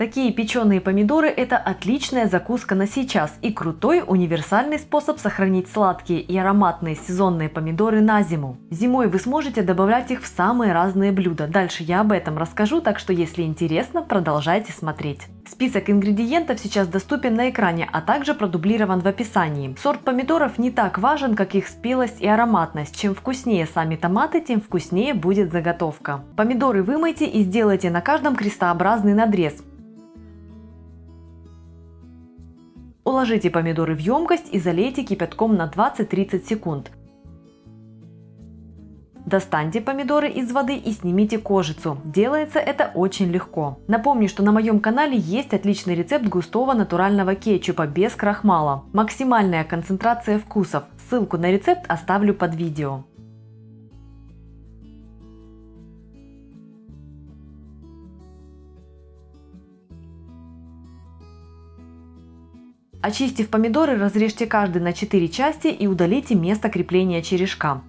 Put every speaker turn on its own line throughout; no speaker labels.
Такие печеные помидоры – это отличная закуска на сейчас и крутой универсальный способ сохранить сладкие и ароматные сезонные помидоры на зиму. Зимой вы сможете добавлять их в самые разные блюда. Дальше я об этом расскажу, так что если интересно, продолжайте смотреть. Список ингредиентов сейчас доступен на экране, а также продублирован в описании. Сорт помидоров не так важен, как их спелость и ароматность. Чем вкуснее сами томаты, тем вкуснее будет заготовка. Помидоры вымойте и сделайте на каждом крестообразный надрез. Уложите помидоры в емкость и залейте кипятком на 20-30 секунд. Достаньте помидоры из воды и снимите кожицу. Делается это очень легко. Напомню, что на моем канале есть отличный рецепт густого натурального кетчупа без крахмала. Максимальная концентрация вкусов. Ссылку на рецепт оставлю под видео. Очистив помидоры, разрежьте каждый на 4 части и удалите место крепления черешка.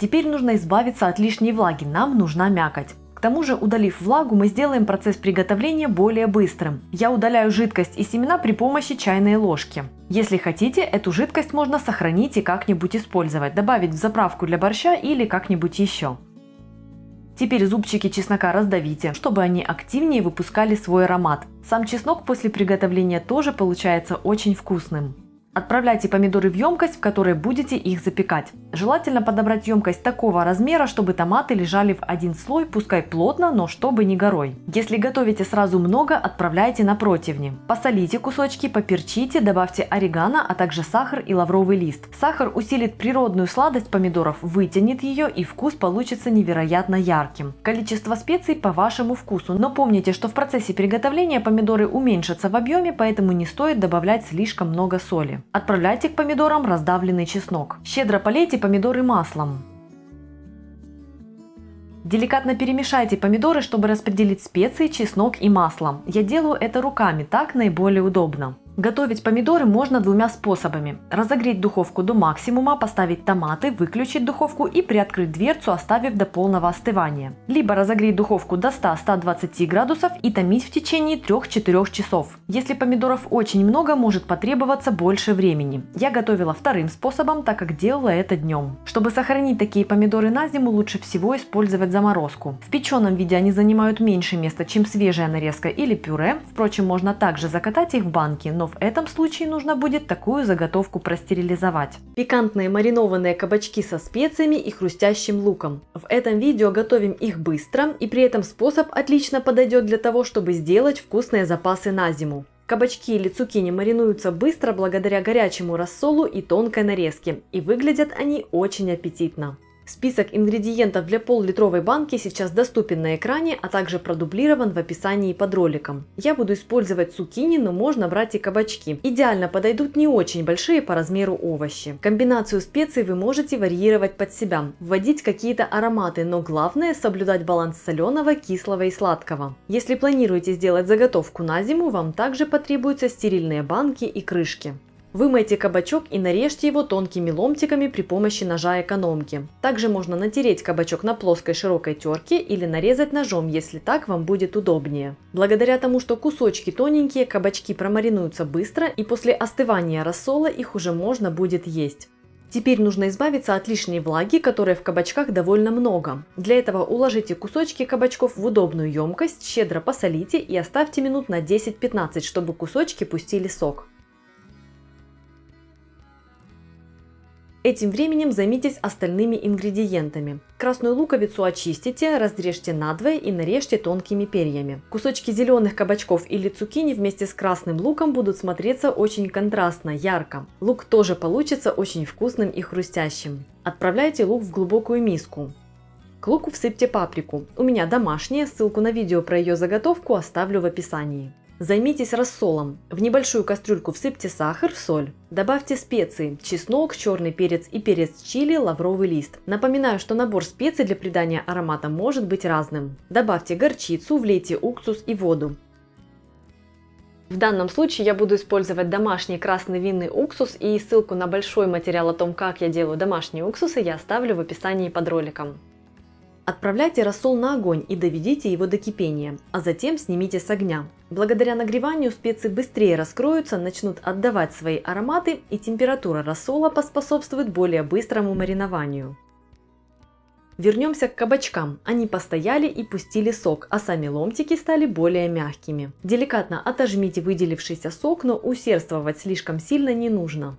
Теперь нужно избавиться от лишней влаги, нам нужна мякоть. К тому же, удалив влагу, мы сделаем процесс приготовления более быстрым. Я удаляю жидкость и семена при помощи чайной ложки. Если хотите, эту жидкость можно сохранить и как-нибудь использовать, добавить в заправку для борща или как-нибудь еще. Теперь зубчики чеснока раздавите, чтобы они активнее выпускали свой аромат. Сам чеснок после приготовления тоже получается очень вкусным. Отправляйте помидоры в емкость, в которой будете их запекать. Желательно подобрать емкость такого размера, чтобы томаты лежали в один слой, пускай плотно, но чтобы не горой. Если готовите сразу много, отправляйте на противни. Посолите кусочки, поперчите, добавьте орегано, а также сахар и лавровый лист. Сахар усилит природную сладость помидоров, вытянет ее и вкус получится невероятно ярким. Количество специй по вашему вкусу, но помните, что в процессе приготовления помидоры уменьшатся в объеме, поэтому не стоит добавлять слишком много соли. Отправляйте к помидорам раздавленный чеснок. Щедро полейте помидоры маслом. Деликатно перемешайте помидоры, чтобы распределить специи, чеснок и масло. Я делаю это руками, так наиболее удобно. Готовить помидоры можно двумя способами. Разогреть духовку до максимума, поставить томаты, выключить духовку и приоткрыть дверцу, оставив до полного остывания. Либо разогреть духовку до 100-120 градусов и томить в течение 3-4 часов. Если помидоров очень много, может потребоваться больше времени. Я готовила вторым способом, так как делала это днем. Чтобы сохранить такие помидоры на зиму, лучше всего использовать заморозку. В печеном виде они занимают меньше места, чем свежая нарезка или пюре. Впрочем, можно также закатать их в банки, но но в этом случае нужно будет такую заготовку простерилизовать. Пикантные маринованные кабачки со специями и хрустящим луком. В этом видео готовим их быстро и при этом способ отлично подойдет для того, чтобы сделать вкусные запасы на зиму. Кабачки или цукини маринуются быстро благодаря горячему рассолу и тонкой нарезке, и выглядят они очень аппетитно. Список ингредиентов для пол-литровой банки сейчас доступен на экране, а также продублирован в описании под роликом. Я буду использовать цукини, но можно брать и кабачки. Идеально подойдут не очень большие по размеру овощи. Комбинацию специй вы можете варьировать под себя, вводить какие-то ароматы, но главное соблюдать баланс соленого, кислого и сладкого. Если планируете сделать заготовку на зиму, вам также потребуются стерильные банки и крышки. Вымойте кабачок и нарежьте его тонкими ломтиками при помощи ножа экономки. Также можно натереть кабачок на плоской широкой терке или нарезать ножом, если так вам будет удобнее. Благодаря тому, что кусочки тоненькие, кабачки промаринуются быстро и после остывания рассола их уже можно будет есть. Теперь нужно избавиться от лишней влаги, которой в кабачках довольно много. Для этого уложите кусочки кабачков в удобную емкость, щедро посолите и оставьте минут на 10-15, чтобы кусочки пустили сок. Этим временем займитесь остальными ингредиентами. Красную луковицу очистите, разрежьте надвое и нарежьте тонкими перьями. Кусочки зеленых кабачков или цукини вместе с красным луком будут смотреться очень контрастно, ярко. Лук тоже получится очень вкусным и хрустящим. Отправляйте лук в глубокую миску. К луку всыпьте паприку. У меня домашняя, ссылку на видео про ее заготовку оставлю в описании. Займитесь рассолом. В небольшую кастрюльку всыпьте сахар, соль. Добавьте специи – чеснок, черный перец и перец чили, лавровый лист. Напоминаю, что набор специй для придания аромата может быть разным. Добавьте горчицу, влейте уксус и воду. В данном случае я буду использовать домашний красный винный уксус и ссылку на большой материал о том, как я делаю домашние уксусы, я оставлю в описании под роликом. Отправляйте рассол на огонь и доведите его до кипения, а затем снимите с огня. Благодаря нагреванию специи быстрее раскроются, начнут отдавать свои ароматы и температура рассола поспособствует более быстрому маринованию. Вернемся к кабачкам. Они постояли и пустили сок, а сами ломтики стали более мягкими. Деликатно отожмите выделившийся сок, но усердствовать слишком сильно не нужно.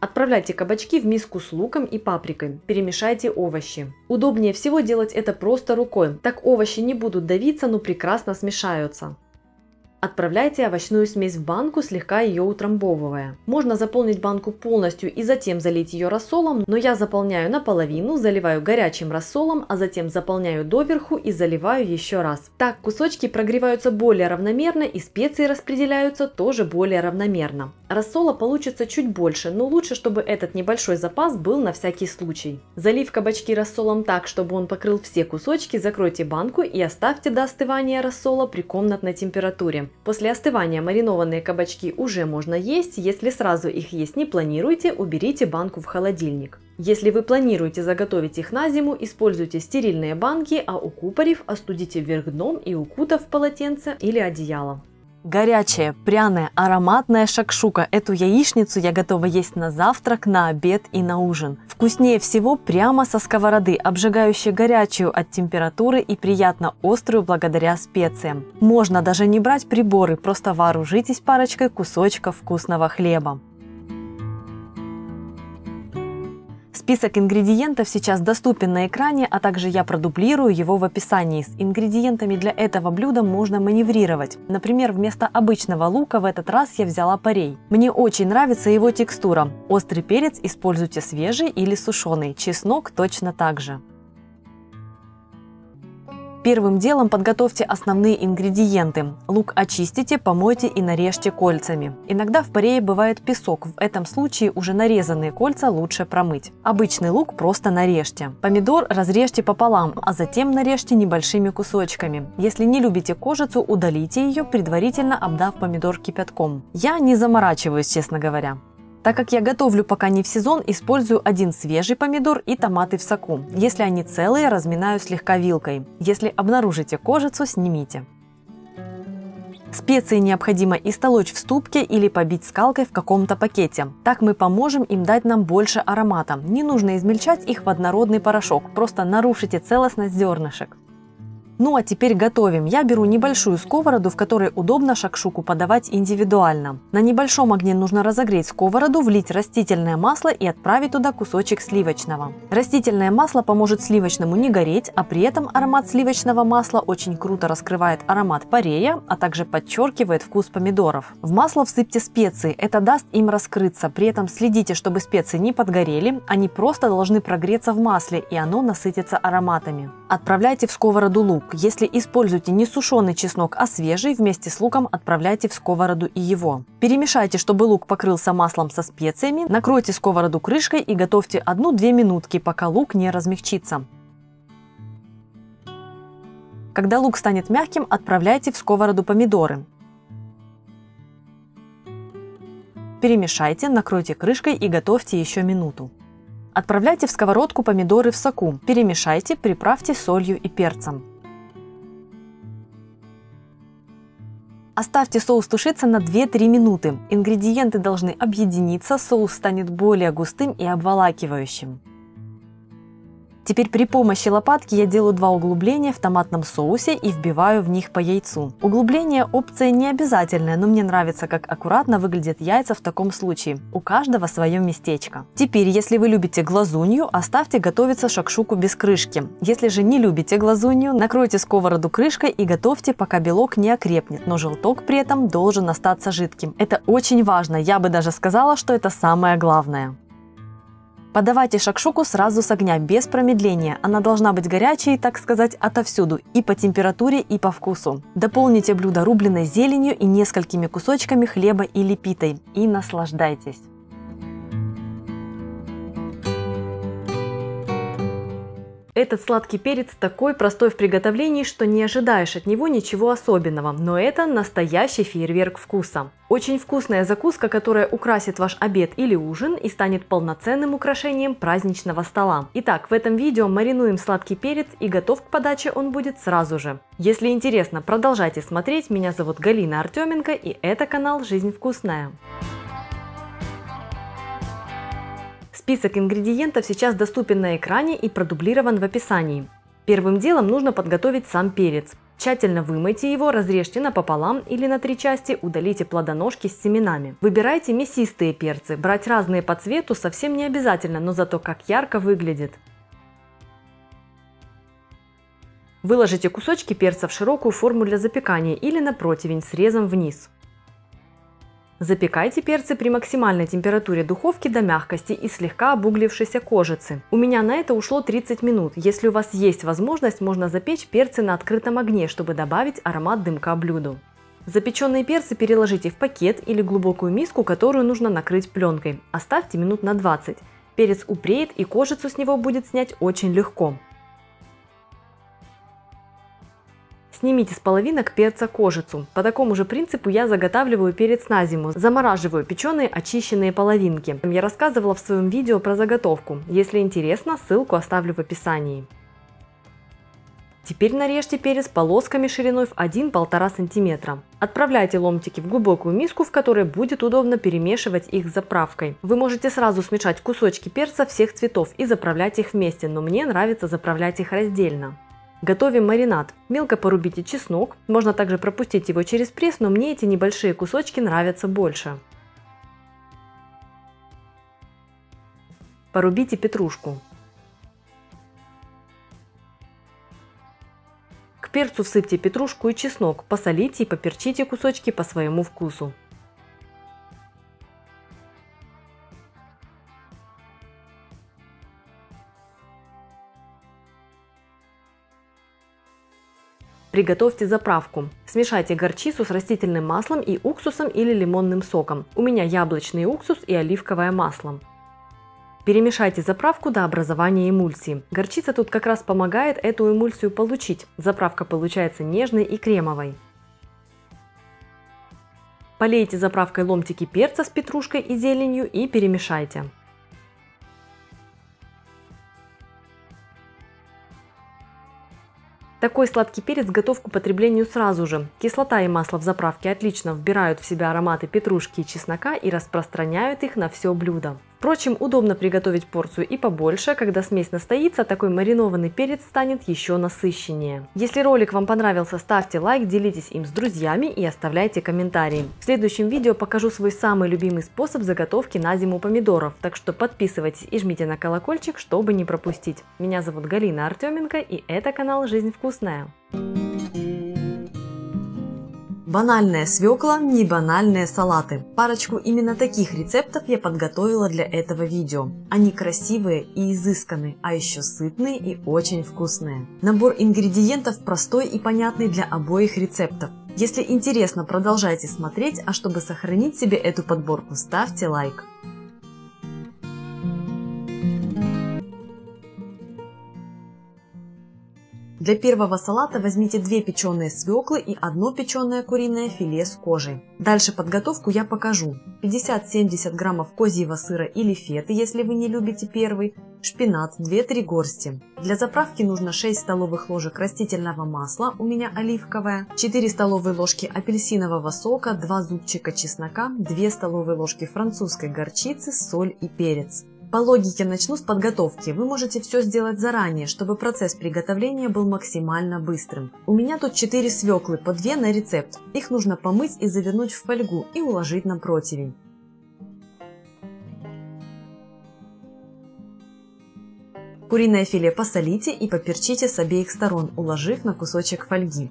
Отправляйте кабачки в миску с луком и паприкой. Перемешайте овощи. Удобнее всего делать это просто рукой, так овощи не будут давиться, но прекрасно смешаются. Отправляйте овощную смесь в банку, слегка ее утрамбовывая. Можно заполнить банку полностью и затем залить ее рассолом, но я заполняю наполовину, заливаю горячим рассолом, а затем заполняю доверху и заливаю еще раз. Так кусочки прогреваются более равномерно и специи распределяются тоже более равномерно. Рассола получится чуть больше, но лучше, чтобы этот небольшой запас был на всякий случай. Залив кабачки рассолом так, чтобы он покрыл все кусочки, закройте банку и оставьте до остывания рассола при комнатной температуре. После остывания маринованные кабачки уже можно есть, если сразу их есть не планируете, уберите банку в холодильник. Если вы планируете заготовить их на зиму, используйте стерильные банки, а укупорив, остудите вверх дном и укутав полотенце или одеяло. Горячая, пряная, ароматная шакшука. Эту яичницу я готова есть на завтрак, на обед и на ужин. Вкуснее всего прямо со сковороды, обжигающая горячую от температуры и приятно острую благодаря специям. Можно даже не брать приборы, просто вооружитесь парочкой кусочков вкусного хлеба. Список ингредиентов сейчас доступен на экране, а также я продублирую его в описании. С ингредиентами для этого блюда можно маневрировать. Например, вместо обычного лука в этот раз я взяла парей. Мне очень нравится его текстура. Острый перец используйте свежий или сушеный, чеснок точно так же. Первым делом подготовьте основные ингредиенты. Лук очистите, помойте и нарежьте кольцами. Иногда в парее бывает песок, в этом случае уже нарезанные кольца лучше промыть. Обычный лук просто нарежьте. Помидор разрежьте пополам, а затем нарежьте небольшими кусочками. Если не любите кожицу, удалите ее, предварительно обдав помидор кипятком. Я не заморачиваюсь, честно говоря. Так как я готовлю пока не в сезон, использую один свежий помидор и томаты в соку. Если они целые, разминаю слегка вилкой. Если обнаружите кожицу, снимите. Специи необходимо истолочь в ступке или побить скалкой в каком-то пакете. Так мы поможем им дать нам больше аромата. Не нужно измельчать их в однородный порошок, просто нарушите целостность зернышек. Ну а теперь готовим. Я беру небольшую сковороду, в которой удобно шакшуку подавать индивидуально. На небольшом огне нужно разогреть сковороду, влить растительное масло и отправить туда кусочек сливочного. Растительное масло поможет сливочному не гореть, а при этом аромат сливочного масла очень круто раскрывает аромат парея, а также подчеркивает вкус помидоров. В масло всыпьте специи, это даст им раскрыться. При этом следите, чтобы специи не подгорели, они просто должны прогреться в масле и оно насытится ароматами. Отправляйте в сковороду лук. Если используете не сушеный чеснок, а свежий, вместе с луком отправляйте в сковороду и его. Перемешайте, чтобы лук покрылся маслом со специями, накройте сковороду крышкой и готовьте 1-2 минутки, пока лук не размягчится. Когда лук станет мягким, отправляйте в сковороду помидоры. Перемешайте, накройте крышкой и готовьте еще минуту. Отправляйте в сковородку помидоры в соку, перемешайте, приправьте солью и перцем. Оставьте соус тушиться на 2-3 минуты. Ингредиенты должны объединиться, соус станет более густым и обволакивающим. Теперь при помощи лопатки я делаю два углубления в томатном соусе и вбиваю в них по яйцу. Углубление опция не обязательная, но мне нравится, как аккуратно выглядят яйца в таком случае. У каждого свое местечко. Теперь, если вы любите глазунью, оставьте готовиться шакшуку без крышки. Если же не любите глазунью, накройте сковороду крышкой и готовьте, пока белок не окрепнет, но желток при этом должен остаться жидким. Это очень важно, я бы даже сказала, что это самое главное. Подавайте шакшуку сразу с огня, без промедления. Она должна быть горячей, так сказать, отовсюду, и по температуре, и по вкусу. Дополните блюдо рубленой зеленью и несколькими кусочками хлеба или питой. И наслаждайтесь. Этот сладкий перец такой простой в приготовлении, что не ожидаешь от него ничего особенного, но это настоящий фейерверк вкуса. Очень вкусная закуска, которая украсит ваш обед или ужин и станет полноценным украшением праздничного стола. Итак, в этом видео маринуем сладкий перец и готов к подаче он будет сразу же. Если интересно, продолжайте смотреть. Меня зовут Галина Артеменко и это канал «Жизнь вкусная». Список ингредиентов сейчас доступен на экране и продублирован в описании. Первым делом нужно подготовить сам перец. Тщательно вымойте его, разрежьте напополам или на три части, удалите плодоножки с семенами. Выбирайте мясистые перцы. Брать разные по цвету совсем не обязательно, но зато как ярко выглядит. Выложите кусочки перца в широкую форму для запекания или на противень с резом вниз. Запекайте перцы при максимальной температуре духовки до мягкости и слегка обуглившейся кожицы. У меня на это ушло 30 минут. Если у вас есть возможность, можно запечь перцы на открытом огне, чтобы добавить аромат дымка блюду. Запеченные перцы переложите в пакет или глубокую миску, которую нужно накрыть пленкой. Оставьте минут на 20. Перец упреет и кожицу с него будет снять очень легко. Снимите с половинок перца кожицу. По такому же принципу я заготавливаю перец на зиму. Замораживаю печеные очищенные половинки. Я рассказывала в своем видео про заготовку. Если интересно, ссылку оставлю в описании. Теперь нарежьте перец полосками шириной в 1-1,5 см. Отправляйте ломтики в глубокую миску, в которой будет удобно перемешивать их с заправкой. Вы можете сразу смешать кусочки перца всех цветов и заправлять их вместе, но мне нравится заправлять их раздельно. Готовим маринад. Мелко порубите чеснок. Можно также пропустить его через пресс, но мне эти небольшие кусочки нравятся больше. Порубите петрушку. К перцу всыпьте петрушку и чеснок, посолите и поперчите кусочки по своему вкусу. Приготовьте заправку. Смешайте горчицу с растительным маслом и уксусом или лимонным соком. У меня яблочный уксус и оливковое масло. Перемешайте заправку до образования эмульсии. Горчица тут как раз помогает эту эмульсию получить. Заправка получается нежной и кремовой. Полейте заправкой ломтики перца с петрушкой и зеленью и перемешайте. Такой сладкий перец готов к употреблению сразу же. Кислота и масло в заправке отлично вбирают в себя ароматы петрушки и чеснока и распространяют их на все блюдо. Впрочем, удобно приготовить порцию и побольше, когда смесь настоится, такой маринованный перец станет еще насыщеннее. Если ролик вам понравился, ставьте лайк, делитесь им с друзьями и оставляйте комментарии. В следующем видео покажу свой самый любимый способ заготовки на зиму помидоров, так что подписывайтесь и жмите на колокольчик, чтобы не пропустить. Меня зовут Галина Артеменко и это канал Жизнь вкусная.
Банальная свекла, не банальные салаты. Парочку именно таких рецептов я подготовила для этого видео. Они красивые и изысканные, а еще сытные и очень вкусные. Набор ингредиентов простой и понятный для обоих рецептов. Если интересно, продолжайте смотреть, а чтобы сохранить себе эту подборку, ставьте лайк. Для первого салата возьмите 2 печеные свеклы и одно печеное куриное филе с кожей. Дальше подготовку я покажу. 50-70 граммов козьего сыра или феты, если вы не любите первый, шпинат 2-3 горсти. Для заправки нужно 6 столовых ложек растительного масла, у меня оливковое, 4 столовые ложки апельсинового сока, 2 зубчика чеснока, 2 столовые ложки французской горчицы, соль и перец. По логике начну с подготовки. Вы можете все сделать заранее, чтобы процесс приготовления был максимально быстрым. У меня тут 4 свеклы, по 2 на рецепт. Их нужно помыть и завернуть в фольгу и уложить на противень. Куриное филе посолите и поперчите с обеих сторон, уложив на кусочек фольги.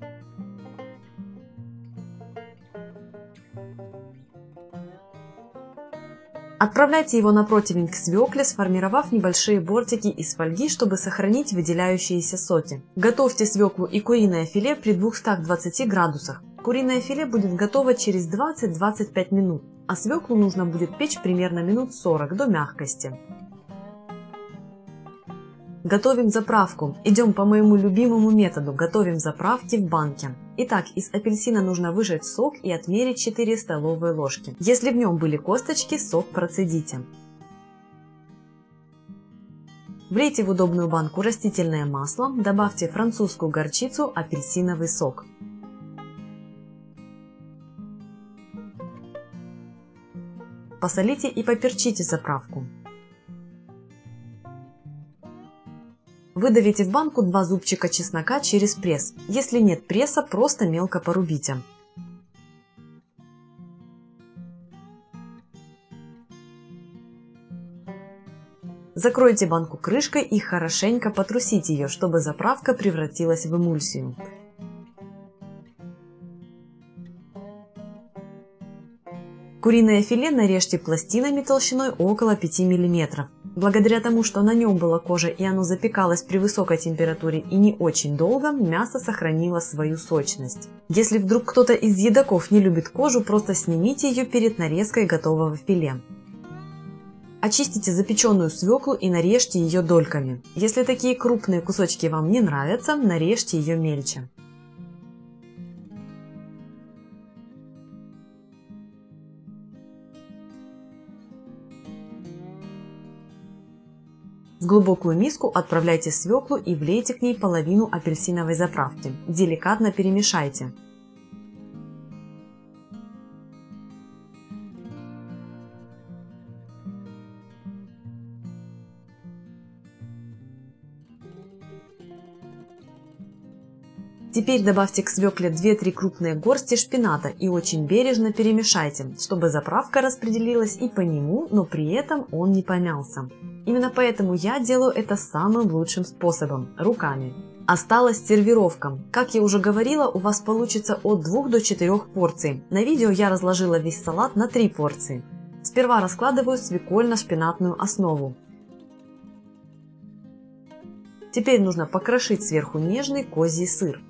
Отправляйте его на противень к свекле, сформировав небольшие бортики из фольги, чтобы сохранить выделяющиеся соки. Готовьте свеклу и куриное филе при 220 градусах. Куриное филе будет готово через 20-25 минут, а свеклу нужно будет печь примерно минут 40 до мягкости. Готовим заправку. Идем по моему любимому методу. Готовим заправки в банке. Итак, из апельсина нужно выжать сок и отмерить 4 столовые ложки. Если в нем были косточки, сок процедите. Влейте в удобную банку растительное масло, добавьте французскую горчицу, апельсиновый сок. Посолите и поперчите заправку. Выдавите в банку два зубчика чеснока через пресс. Если нет пресса, просто мелко порубите. Закройте банку крышкой и хорошенько потрусите ее, чтобы заправка превратилась в эмульсию. Куриное филе нарежьте пластинами толщиной около 5 мм. Благодаря тому, что на нем была кожа и оно запекалось при высокой температуре и не очень долго, мясо сохранило свою сочность. Если вдруг кто-то из едоков не любит кожу, просто снимите ее перед нарезкой готового филе. Очистите запеченную свеклу и нарежьте ее дольками. Если такие крупные кусочки вам не нравятся, нарежьте ее мельче. В глубокую миску отправляйте свеклу и влейте к ней половину апельсиновой заправки. Деликатно перемешайте. Теперь добавьте к свекле 2-3 крупные горсти шпината и очень бережно перемешайте, чтобы заправка распределилась и по нему, но при этом он не помялся. Именно поэтому я делаю это самым лучшим способом – руками. Осталась сервировка. Как я уже говорила, у вас получится от 2 до 4 порций. На видео я разложила весь салат на 3 порции. Сперва раскладываю свекольно-шпинатную основу. Теперь нужно покрошить сверху нежный козий сыр.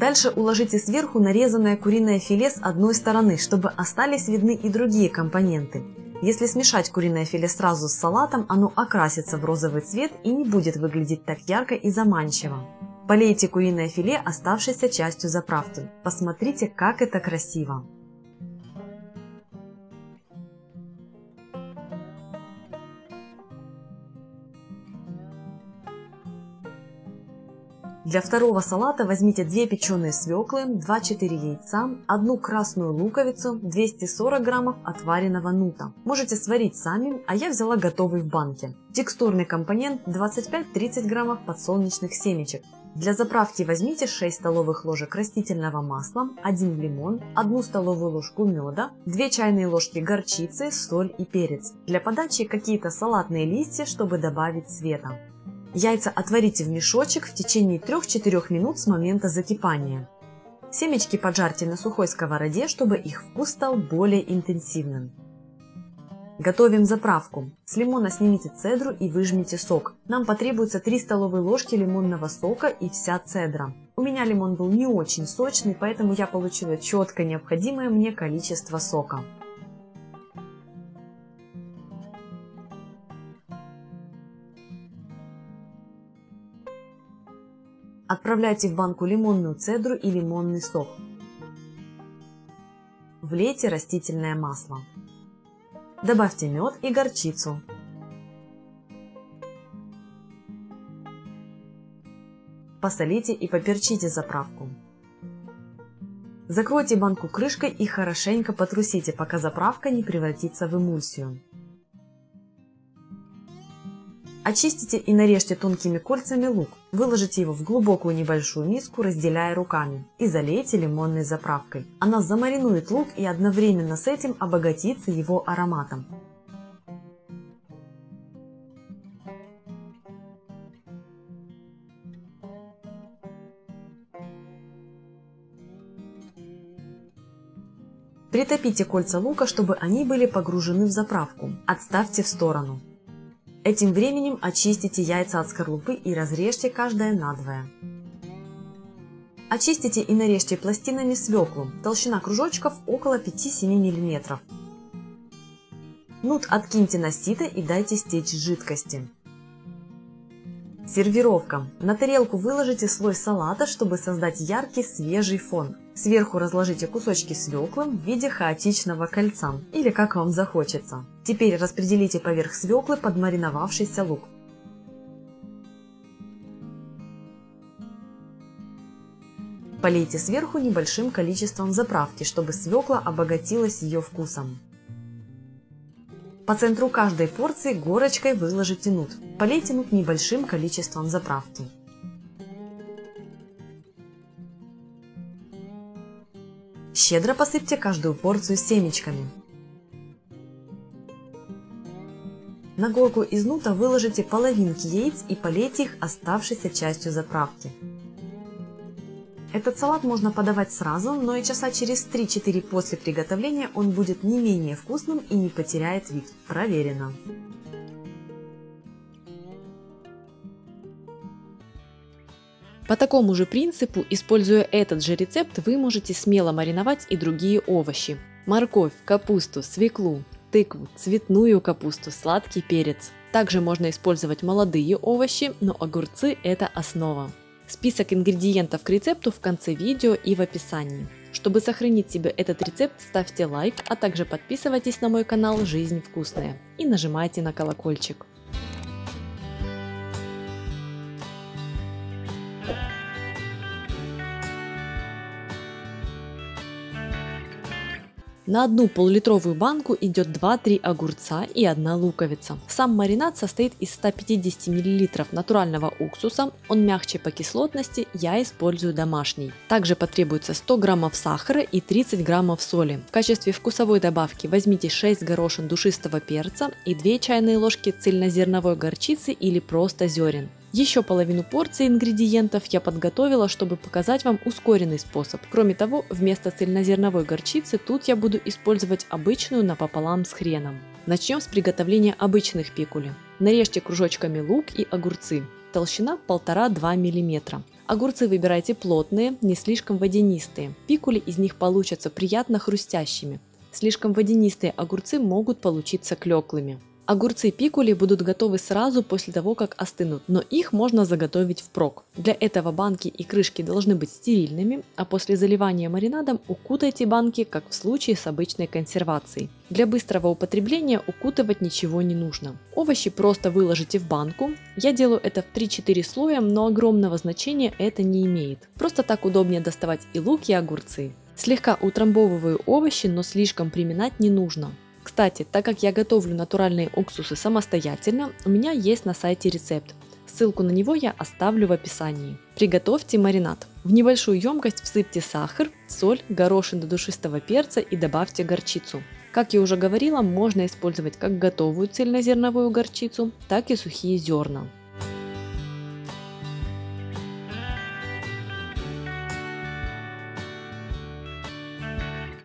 Дальше уложите сверху нарезанное куриное филе с одной стороны, чтобы остались видны и другие компоненты. Если смешать куриное филе сразу с салатом, оно окрасится в розовый цвет и не будет выглядеть так ярко и заманчиво. Полейте куриное филе оставшейся частью заправки. Посмотрите, как это красиво! Для второго салата возьмите 2 печеные свеклы, 2-4 яйца, одну красную луковицу, 240 граммов отваренного нута. Можете сварить сами, а я взяла готовый в банке. Текстурный компонент 25-30 граммов подсолнечных семечек. Для заправки возьмите 6 столовых ложек растительного масла, 1 лимон, 1 столовую ложку меда, 2 чайные ложки горчицы, соль и перец. Для подачи какие-то салатные листья, чтобы добавить цвета. Яйца отварите в мешочек в течение 3-4 минут с момента закипания. Семечки поджарьте на сухой сковороде, чтобы их вкус стал более интенсивным. Готовим заправку. С лимона снимите цедру и выжмите сок. Нам потребуется 3 столовые ложки лимонного сока и вся цедра. У меня лимон был не очень сочный, поэтому я получила четко необходимое мне количество сока. Отправляйте в банку лимонную цедру и лимонный сок. Влейте растительное масло. Добавьте мед и горчицу. Посолите и поперчите заправку. Закройте банку крышкой и хорошенько потрусите, пока заправка не превратится в эмульсию. Очистите и нарежьте тонкими кольцами лук. Выложите его в глубокую небольшую миску, разделяя руками. И залейте лимонной заправкой. Она замаринует лук и одновременно с этим обогатится его ароматом. Притопите кольца лука, чтобы они были погружены в заправку. Отставьте в сторону. Этим временем очистите яйца от скорлупы и разрежьте каждое надвое. Очистите и нарежьте пластинами свеклу. Толщина кружочков около 5-7 мм. Нут откиньте на сито и дайте стечь жидкости. Сервировка. На тарелку выложите слой салата, чтобы создать яркий свежий фон. Сверху разложите кусочки свеклы в виде хаотичного кольца, или как вам захочется. Теперь распределите поверх свеклы подмариновавшийся лук. Полейте сверху небольшим количеством заправки, чтобы свекла обогатилась ее вкусом. По центру каждой порции горочкой выложите нут. Полейте нут небольшим количеством заправки. Щедро посыпьте каждую порцию семечками. На горку из нута выложите половинки яиц и полейте их оставшейся частью заправки. Этот салат можно подавать сразу, но и часа через 3-4 после приготовления он будет не менее вкусным и не потеряет вид. Проверено.
По такому же принципу, используя этот же рецепт, вы можете смело мариновать и другие овощи. Морковь, капусту, свеклу, тыкву, цветную капусту, сладкий перец. Также можно использовать молодые овощи, но огурцы – это основа. Список ингредиентов к рецепту в конце видео и в описании. Чтобы сохранить себе этот рецепт, ставьте лайк, а также подписывайтесь на мой канал «Жизнь вкусная» и нажимайте на колокольчик. На одну полулитровую банку идет 2-3 огурца и 1 луковица. Сам маринад состоит из 150 мл натурального уксуса, он мягче по кислотности, я использую домашний. Также потребуется 100 граммов сахара и 30 граммов соли. В качестве вкусовой добавки возьмите 6 горошин душистого перца и 2 чайные ложки цельнозерновой горчицы или просто зерен. Еще половину порции ингредиентов я подготовила, чтобы показать вам ускоренный способ. Кроме того, вместо цельнозерновой горчицы тут я буду использовать обычную напополам с хреном. Начнем с приготовления обычных пикули. Нарежьте кружочками лук и огурцы. Толщина 1,5-2 мм. Огурцы выбирайте плотные, не слишком водянистые. Пикули из них получатся приятно хрустящими. Слишком водянистые огурцы могут получиться клеклыми. Огурцы пикули будут готовы сразу после того, как остынут, но их можно заготовить впрок. Для этого банки и крышки должны быть стерильными, а после заливания маринадом укутайте банки, как в случае с обычной консервацией. Для быстрого употребления укутывать ничего не нужно. Овощи просто выложите в банку. Я делаю это в 3-4 слоя, но огромного значения это не имеет. Просто так удобнее доставать и лук, и огурцы. Слегка утрамбовываю овощи, но слишком приминать не нужно. Кстати, так как я готовлю натуральные уксусы самостоятельно, у меня есть на сайте рецепт. Ссылку на него я оставлю в описании. Приготовьте маринад. В небольшую емкость всыпьте сахар, соль, горошин до душистого перца и добавьте горчицу. Как я уже говорила, можно использовать как готовую цельнозерновую горчицу, так и сухие зерна.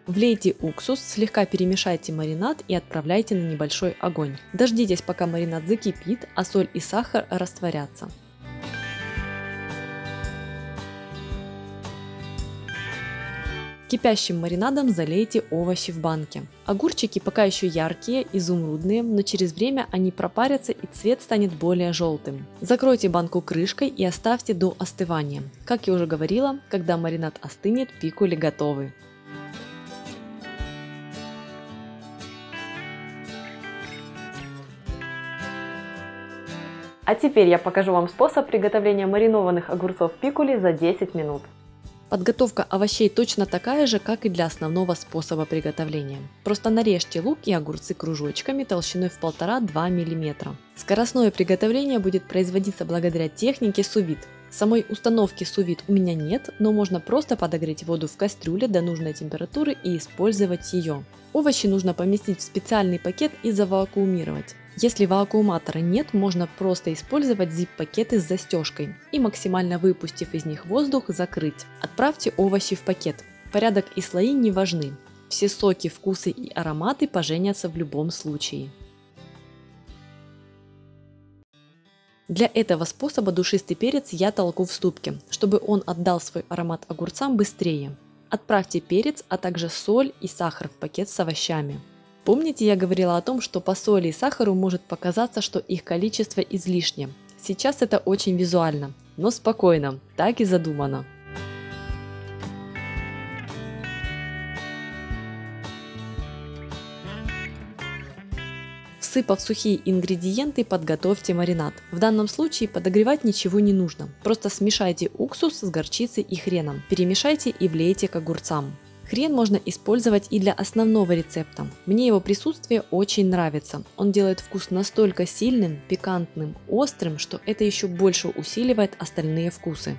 Влейте уксус, слегка перемешайте маринад и отправляйте на небольшой огонь. Дождитесь, пока маринад закипит, а соль и сахар растворятся. Кипящим маринадом залейте овощи в банке. Огурчики пока еще яркие, изумрудные, но через время они пропарятся и цвет станет более желтым. Закройте банку крышкой и оставьте до остывания. Как я уже говорила, когда маринад остынет, пикули готовы. А теперь я покажу вам способ приготовления маринованных огурцов пикули за 10 минут. Подготовка овощей точно такая же, как и для основного способа приготовления. Просто нарежьте лук и огурцы кружочками толщиной в 1,5-2 мм. Скоростное приготовление будет производиться благодаря технике сувид. Самой установки сувид у меня нет, но можно просто подогреть воду в кастрюле до нужной температуры и использовать ее. Овощи нужно поместить в специальный пакет и завакуумировать. Если вакууматора нет, можно просто использовать zip-пакеты с застежкой и максимально выпустив из них воздух, закрыть. Отправьте овощи в пакет. Порядок и слои не важны. Все соки, вкусы и ароматы поженятся в любом случае. Для этого способа душистый перец я толку в ступке, чтобы он отдал свой аромат огурцам быстрее. Отправьте перец, а также соль и сахар в пакет с овощами. Помните, я говорила о том, что по соли и сахару может показаться, что их количество излишне. Сейчас это очень визуально, но спокойно, так и задумано. Всыпав сухие ингредиенты, подготовьте маринад. В данном случае подогревать ничего не нужно. Просто смешайте уксус с горчицей и хреном. Перемешайте и влейте к огурцам. Хрен можно использовать и для основного рецепта. Мне его присутствие очень нравится. Он делает вкус настолько сильным, пикантным, острым, что это еще больше усиливает остальные вкусы.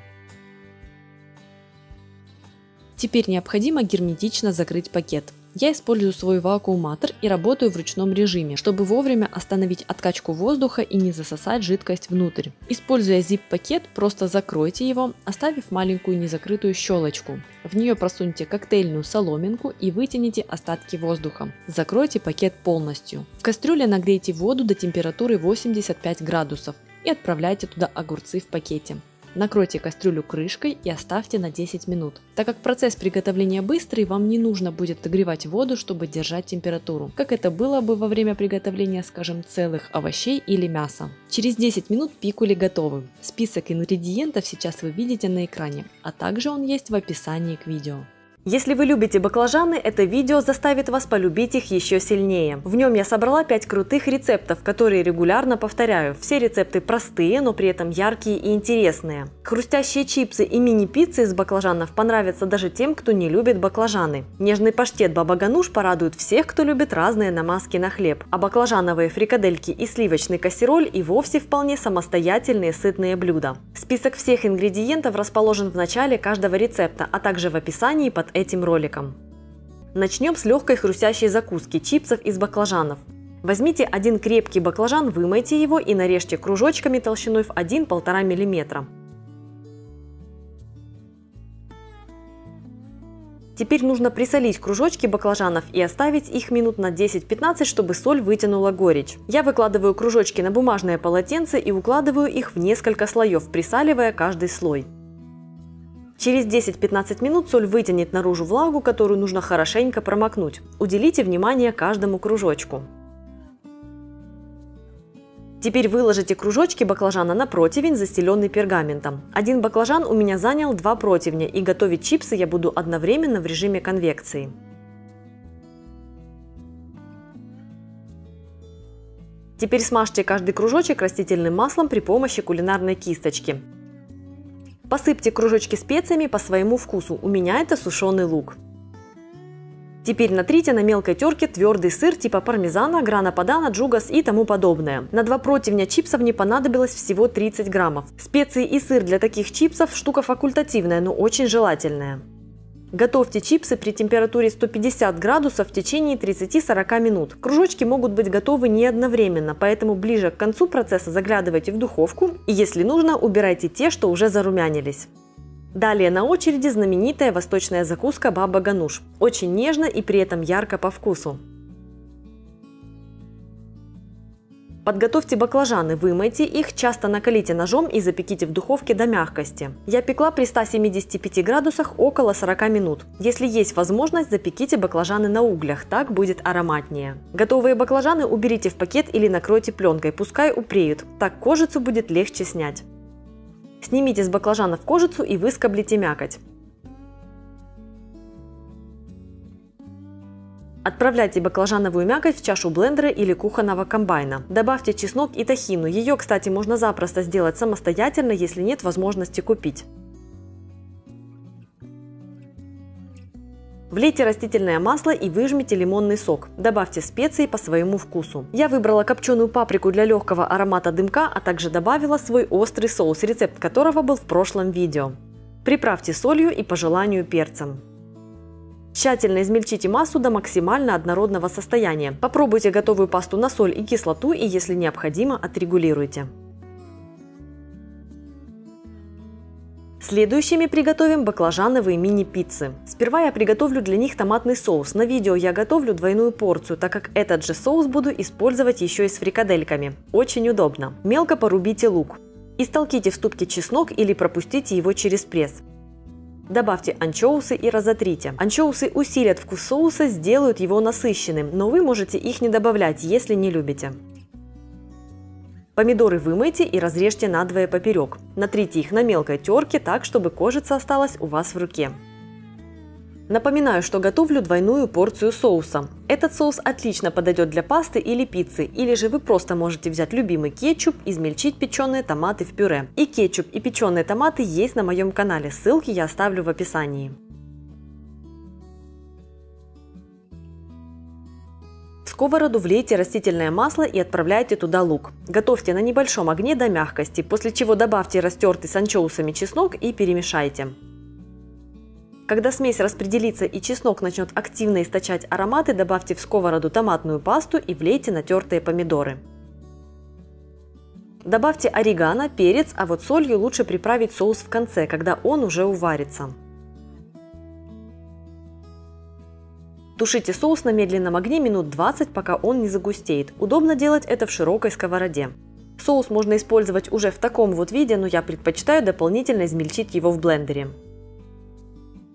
Теперь необходимо герметично закрыть пакет. Я использую свой вакууматор и работаю в ручном режиме, чтобы вовремя остановить откачку воздуха и не засосать жидкость внутрь. Используя zip-пакет, просто закройте его, оставив маленькую незакрытую щелочку. В нее просуньте коктейльную соломинку и вытяните остатки воздуха. Закройте пакет полностью. В кастрюле нагрейте воду до температуры 85 градусов и отправляйте туда огурцы в пакете. Накройте кастрюлю крышкой и оставьте на 10 минут. Так как процесс приготовления быстрый, вам не нужно будет нагревать воду, чтобы держать температуру, как это было бы во время приготовления, скажем, целых овощей или мяса. Через 10 минут пикули готовы. Список ингредиентов сейчас вы видите на экране, а также он есть в описании к видео.
Если вы любите баклажаны, это видео заставит вас полюбить их еще сильнее. В нем я собрала 5 крутых рецептов, которые регулярно повторяю. Все рецепты простые, но при этом яркие и интересные. Хрустящие чипсы и мини-пиццы из баклажанов понравятся даже тем, кто не любит баклажаны. Нежный паштет баба гануш порадует всех, кто любит разные намазки на хлеб. А баклажановые фрикадельки и сливочный кассероль и вовсе вполне самостоятельные сытные блюда. Список всех ингредиентов расположен в начале каждого рецепта, а также в описании под этим роликом. Начнем с легкой хрустящей закуски чипсов из баклажанов. Возьмите один крепкий баклажан, вымойте его и нарежьте кружочками толщиной в 1-1,5 мм. Теперь нужно присолить кружочки баклажанов и оставить их минут на 10-15, чтобы соль вытянула горечь. Я выкладываю кружочки на бумажное полотенце и укладываю их в несколько слоев, присаливая каждый слой. Через 10-15 минут соль вытянет наружу влагу, которую нужно хорошенько промокнуть. Уделите внимание каждому кружочку. Теперь выложите кружочки баклажана на противень, застеленный пергаментом. Один баклажан у меня занял два противня, и готовить чипсы я буду одновременно в режиме конвекции. Теперь смажьте каждый кружочек растительным маслом при помощи кулинарной кисточки. Посыпьте кружочки специями по своему вкусу, у меня это сушеный лук. Теперь натрите на мелкой терке твердый сыр типа пармезана, грана падана, джугас и тому подобное. На два противня чипсов не понадобилось всего 30 граммов. Специи и сыр для таких чипсов штука факультативная, но очень желательная. Готовьте чипсы при температуре 150 градусов в течение 30-40 минут. Кружочки могут быть готовы не одновременно, поэтому ближе к концу процесса заглядывайте в духовку и, если нужно, убирайте те, что уже зарумянились. Далее на очереди знаменитая восточная закуска баба гануш. Очень нежно и при этом ярко по вкусу. Подготовьте баклажаны, вымойте их, часто накалите ножом и запеките в духовке до мягкости. Я пекла при 175 градусах около 40 минут. Если есть возможность, запеките баклажаны на углях, так будет ароматнее. Готовые баклажаны уберите в пакет или накройте пленкой, пускай упреют, так кожицу будет легче снять. Снимите с баклажанов кожицу и выскоблите мякоть. Отправляйте баклажановую мякоть в чашу блендера или кухонного комбайна. Добавьте чеснок и тахину. Ее, кстати, можно запросто сделать самостоятельно, если нет возможности купить. Влейте растительное масло и выжмите лимонный сок. Добавьте специи по своему вкусу. Я выбрала копченую паприку для легкого аромата дымка, а также добавила свой острый соус, рецепт которого был в прошлом видео. Приправьте солью и по желанию перцем. Тщательно измельчите массу до максимально однородного состояния. Попробуйте готовую пасту на соль и кислоту и, если необходимо, отрегулируйте.
Следующими приготовим баклажановые мини-пиццы. Сперва я приготовлю для них томатный соус. На видео я готовлю двойную порцию, так как этот же соус буду использовать еще и с фрикадельками. Очень удобно. Мелко порубите лук. Истолките в ступке чеснок или пропустите его через пресс. Добавьте анчоусы и разотрите. Анчоусы усилят вкус соуса, сделают его насыщенным, но вы можете их не добавлять, если не любите. Помидоры вымойте и разрежьте надвое поперек. Натрите их на мелкой терке так, чтобы кожица осталась у вас в руке. Напоминаю, что готовлю двойную порцию соуса. Этот соус отлично подойдет для пасты или пиццы, или же вы просто можете взять любимый кетчуп, измельчить печеные томаты в пюре. И кетчуп, и печеные томаты есть на моем канале, ссылки я оставлю в описании. сковороду влейте растительное масло и отправляйте туда лук. Готовьте на небольшом огне до мягкости, после чего добавьте растертый с анчоусами чеснок и перемешайте. Когда смесь распределится и чеснок начнет активно источать ароматы, добавьте в сковороду томатную пасту и влейте натертые помидоры. Добавьте орегано, перец, а вот солью лучше приправить соус в конце, когда он уже уварится. Тушите соус на медленном огне минут 20, пока он не загустеет. Удобно делать это в широкой сковороде. Соус можно использовать уже в таком вот виде, но я предпочитаю дополнительно измельчить его в блендере.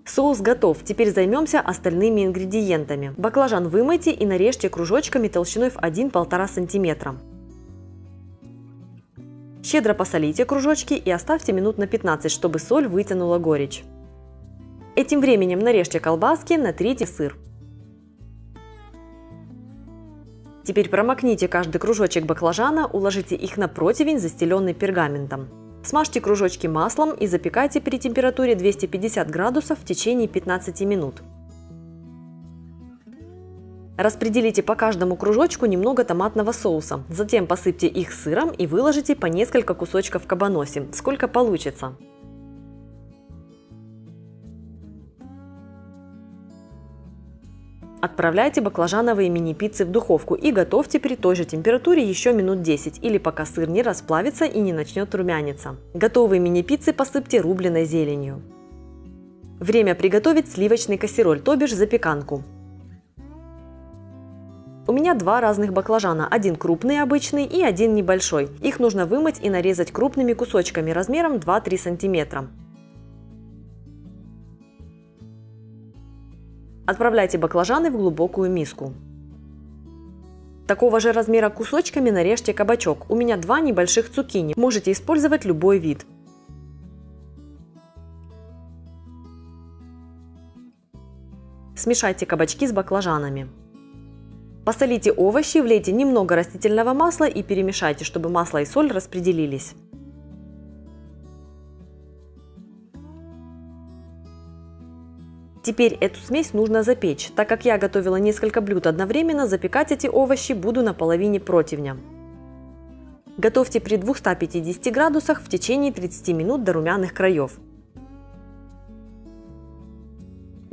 Соус готов, теперь займемся остальными ингредиентами. Баклажан вымойте и нарежьте кружочками толщиной в 1-1,5 см. Щедро посолите кружочки и оставьте минут на 15, чтобы соль вытянула горечь. Этим временем нарежьте колбаски, натрите сыр. Теперь промокните каждый кружочек баклажана, уложите их на противень, застеленный пергаментом. Смажьте кружочки маслом и запекайте при температуре 250 градусов в течение 15 минут. Распределите по каждому кружочку немного томатного соуса, затем посыпьте их сыром и выложите по несколько кусочков кабаноси, сколько получится. Отправляйте баклажановые мини-пиццы в духовку и готовьте при той же температуре еще минут 10 или пока сыр не расплавится и не начнет румяниться. Готовые мини-пиццы посыпьте рубленой зеленью. Время приготовить сливочный кассероль, то бишь запеканку. У меня два разных баклажана, один крупный обычный и один небольшой. Их нужно вымыть и нарезать крупными кусочками размером 2-3 сантиметра. Отправляйте баклажаны в глубокую миску. Такого же размера кусочками нарежьте кабачок. У меня два небольших цукини. Можете использовать любой вид. Смешайте кабачки с баклажанами. Посолите овощи, влейте немного растительного масла и перемешайте, чтобы масло и соль распределились. Теперь эту смесь нужно запечь. Так как я готовила несколько блюд одновременно, запекать эти овощи буду на половине противня. Готовьте при 250 градусах в течение 30 минут до румяных краев.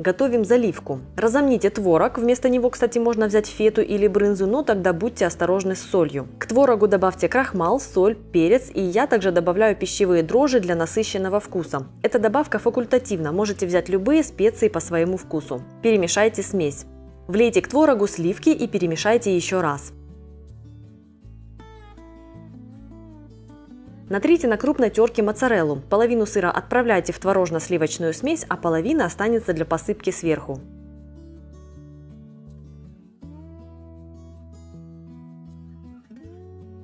Готовим заливку. Разомните творог, вместо него, кстати, можно взять фету или брынзу, но тогда будьте осторожны с солью. К творогу добавьте крахмал, соль, перец и я также добавляю пищевые дрожжи для насыщенного вкуса. Эта добавка факультативна, можете взять любые специи по своему вкусу. Перемешайте смесь. Влейте к творогу сливки и перемешайте еще раз. Натрите на крупной терке моцареллу. Половину сыра отправляйте в творожно-сливочную смесь, а половина останется для посыпки сверху.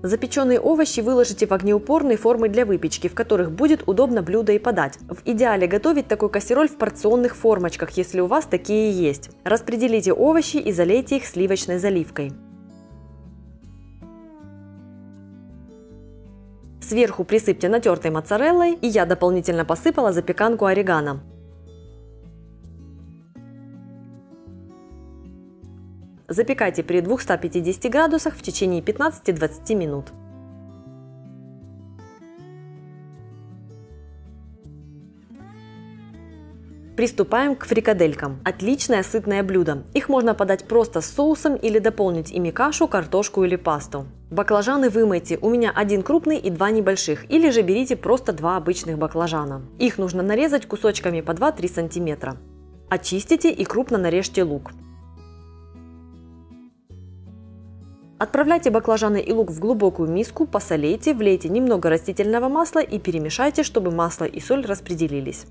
Запеченные овощи выложите в огнеупорные формы для выпечки, в которых будет удобно блюдо и подать. В идеале готовить такой кассероль в порционных формочках, если у вас такие есть. Распределите овощи и залейте их сливочной заливкой. Сверху присыпьте натертой моцареллой и я дополнительно посыпала запеканку орегано. Запекайте при 250 градусах в течение 15-20 минут. Приступаем к фрикаделькам. Отличное сытное блюдо. Их можно подать просто с соусом или дополнить ими кашу, картошку или пасту. Баклажаны вымойте, у меня один крупный и два небольших, или же берите просто два обычных баклажана. Их нужно нарезать кусочками по 2-3 см. Очистите и крупно нарежьте лук. Отправляйте баклажаны и лук в глубокую миску, посолейте, влейте немного растительного масла и перемешайте, чтобы масло и соль распределились.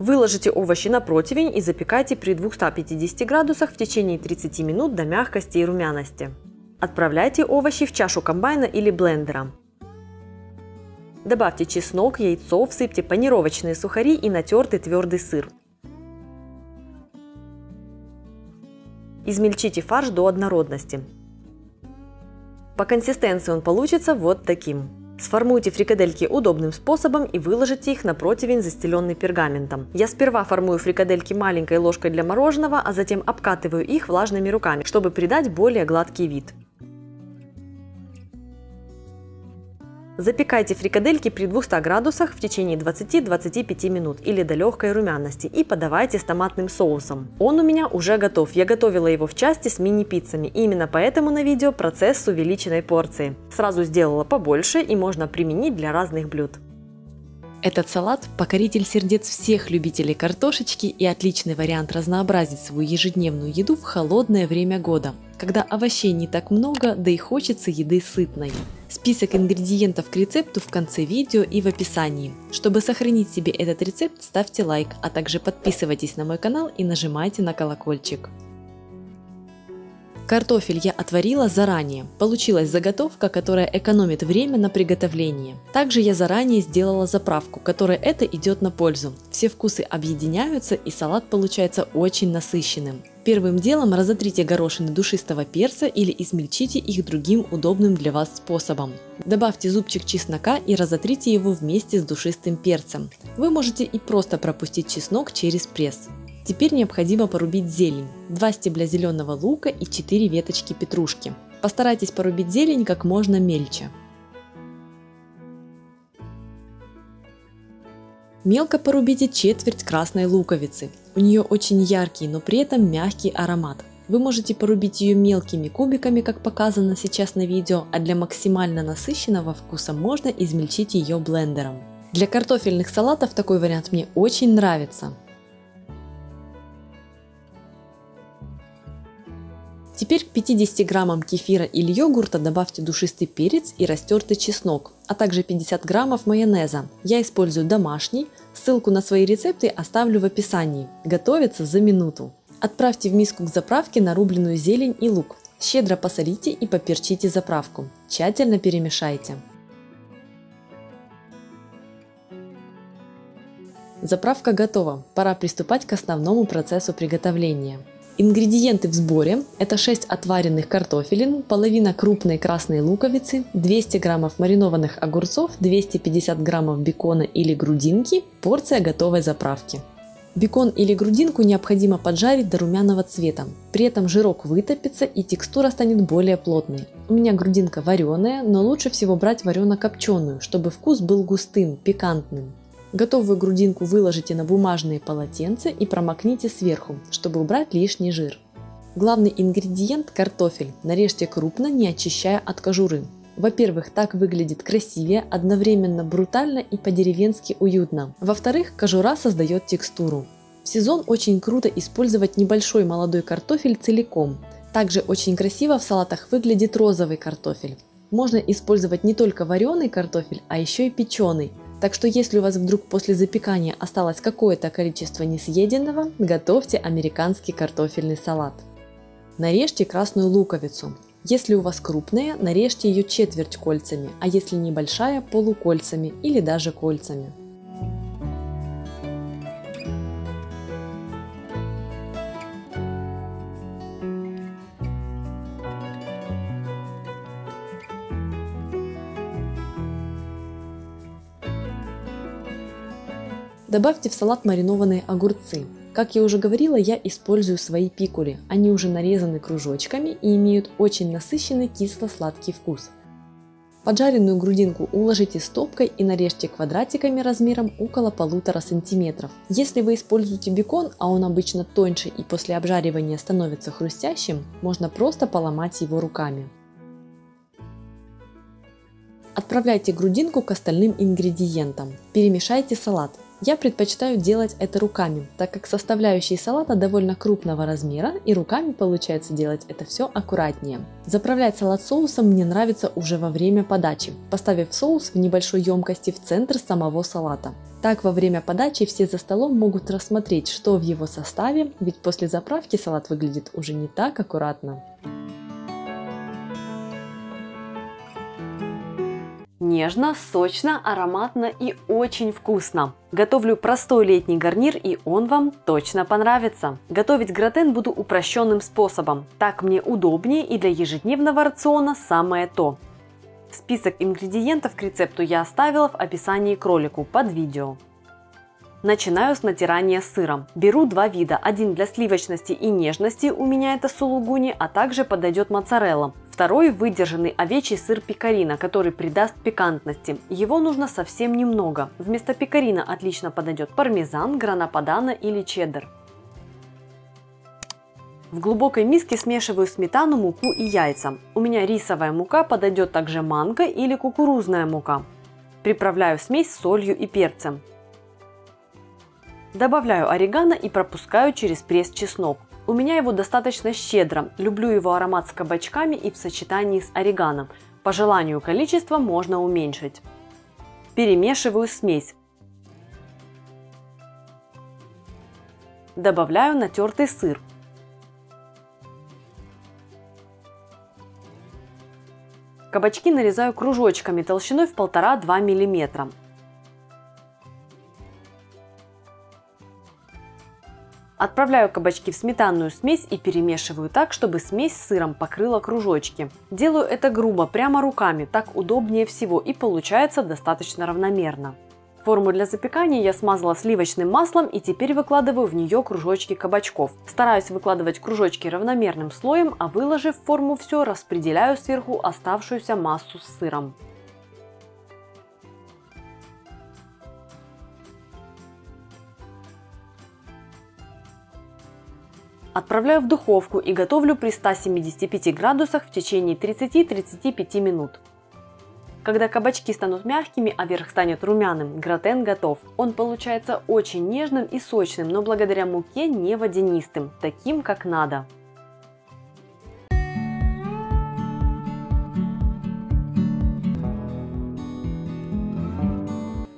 Выложите овощи на противень и запекайте при 250 градусах в течение 30 минут до мягкости и румяности. Отправляйте овощи в чашу комбайна или блендера. Добавьте чеснок, яйцо, всыпьте панировочные сухари и натертый твердый сыр. Измельчите фарш до однородности. По консистенции он получится вот таким. Сформуйте фрикадельки удобным способом и выложите их на противень, застеленный пергаментом. Я сперва формую фрикадельки маленькой ложкой для мороженого, а затем обкатываю их влажными руками, чтобы придать более гладкий вид. Запекайте фрикадельки при 200 градусах в течение 20-25 минут или до легкой румяности и подавайте с томатным соусом. Он у меня уже готов, я готовила его в части с мини-пиццами, именно поэтому на видео процесс с увеличенной порцией. Сразу сделала побольше и можно применить для разных блюд.
Этот салат – покоритель сердец всех любителей картошечки и отличный вариант разнообразить свою ежедневную еду в холодное время года, когда овощей не так много, да и хочется еды сытной. Список ингредиентов к рецепту в конце видео и в описании. Чтобы сохранить себе этот рецепт, ставьте лайк, а также подписывайтесь на мой канал и нажимайте на колокольчик. Картофель я отварила заранее. Получилась заготовка, которая экономит время на приготовление. Также я заранее сделала заправку, которая это идет на пользу. Все вкусы объединяются и салат получается очень насыщенным. Первым делом разотрите горошины душистого перца или измельчите их другим удобным для вас способом. Добавьте зубчик чеснока и разотрите его вместе с душистым перцем. Вы можете и просто пропустить чеснок через пресс. Теперь необходимо порубить зелень. 2 стебля зеленого лука и 4 веточки петрушки. Постарайтесь порубить зелень как можно мельче. Мелко порубите четверть красной луковицы. У нее очень яркий, но при этом мягкий аромат. Вы можете порубить ее мелкими кубиками, как показано сейчас на видео, а для максимально насыщенного вкуса можно измельчить ее блендером. Для картофельных салатов такой вариант мне очень нравится. Теперь к 50 граммам кефира или йогурта добавьте душистый перец и растертый чеснок, а также 50 граммов майонеза. Я использую домашний, ссылку на свои рецепты оставлю в описании. Готовится за минуту. Отправьте в миску к заправке нарубленную зелень и лук. Щедро посолите и поперчите заправку. Тщательно перемешайте. Заправка готова. Пора приступать к основному процессу приготовления. Ингредиенты в сборе – это 6 отваренных картофелин, половина крупной красной луковицы, 200 граммов маринованных огурцов, 250 граммов бекона или грудинки, порция готовой заправки. Бекон или грудинку необходимо поджарить до румяного цвета. При этом жирок вытопится и текстура станет более плотной. У меня грудинка вареная, но лучше всего брать варено-копченую, чтобы вкус был густым, пикантным. Готовую грудинку выложите на бумажные полотенца и промокните сверху, чтобы убрать лишний жир. Главный ингредиент – картофель. Нарежьте крупно, не очищая от кожуры. Во-первых, так выглядит красивее, одновременно брутально и по-деревенски уютно. Во-вторых, кожура создает текстуру. В сезон очень круто использовать небольшой молодой картофель целиком. Также очень красиво в салатах выглядит розовый картофель. Можно использовать не только вареный картофель, а еще и печеный. Так что если у вас вдруг после запекания осталось какое-то количество несъеденного, готовьте американский картофельный салат. Нарежьте красную луковицу. Если у вас крупная, нарежьте ее четверть кольцами, а если небольшая – полукольцами или даже кольцами. Добавьте в салат маринованные огурцы. Как я уже говорила, я использую свои пикули. Они уже нарезаны кружочками и имеют очень насыщенный кисло-сладкий вкус. Поджаренную грудинку уложите стопкой и нарежьте квадратиками размером около полутора сантиметров. Если вы используете бекон, а он обычно тоньше и после обжаривания становится хрустящим, можно просто поломать его руками. Отправляйте грудинку к остальным ингредиентам. Перемешайте салат. Я предпочитаю делать это руками, так как составляющие салата довольно крупного размера и руками получается делать это все аккуратнее. Заправлять салат соусом мне нравится уже во время подачи, поставив соус в небольшой емкости в центр самого салата. Так во время подачи все за столом могут рассмотреть, что в его составе, ведь после заправки салат выглядит уже не так аккуратно.
Нежно, сочно, ароматно и очень вкусно. Готовлю простой летний гарнир и он вам точно понравится. Готовить гратен буду упрощенным способом. Так мне удобнее и для ежедневного рациона самое то. Список ингредиентов к рецепту я оставила в описании к ролику под видео. Начинаю с натирания сыром. Беру два вида. Один для сливочности и нежности, у меня это сулугуни, а также подойдет моцарелла. Второй – выдержанный овечий сыр пекарина, который придаст пикантности. Его нужно совсем немного. Вместо пекарина отлично подойдет пармезан, грана или чеддер. В глубокой миске смешиваю сметану, муку и яйца. У меня рисовая мука, подойдет также манго или кукурузная мука. Приправляю смесь солью и перцем. Добавляю орегано и пропускаю через пресс чеснок. У меня его достаточно щедро, люблю его аромат с кабачками и в сочетании с орегано. По желанию количество можно уменьшить. Перемешиваю смесь. Добавляю натертый сыр. Кабачки нарезаю кружочками толщиной в 1,5-2 мм. Отправляю кабачки в сметанную смесь и перемешиваю так, чтобы смесь с сыром покрыла кружочки. Делаю это грубо, прямо руками, так удобнее всего и получается достаточно равномерно. Форму для запекания я смазала сливочным маслом и теперь выкладываю в нее кружочки кабачков. Стараюсь выкладывать кружочки равномерным слоем, а выложив форму все, распределяю сверху оставшуюся массу с сыром. Отправляю в духовку и готовлю при 175 градусах в течение 30-35 минут. Когда кабачки станут мягкими, а верх станет румяным, гратен готов. Он получается очень нежным и сочным, но благодаря муке не водянистым, таким как надо.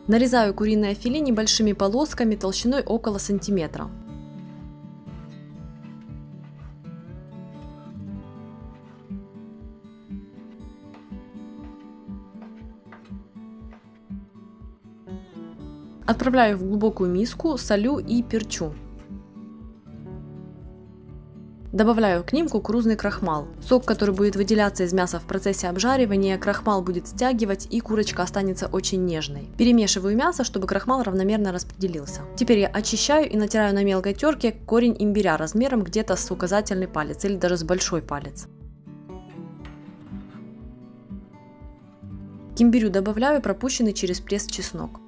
Нарезаю куриное филе небольшими полосками толщиной около сантиметра. Отправляю в глубокую миску, солю и перчу. Добавляю к ним кукурузный крахмал. Сок, который будет выделяться из мяса в процессе обжаривания, крахмал будет стягивать и курочка останется очень нежной. Перемешиваю мясо, чтобы крахмал равномерно распределился. Теперь я очищаю и натираю на мелкой терке корень имбиря размером где-то с указательный палец или даже с большой палец. К имбирю добавляю пропущенный через пресс чеснок.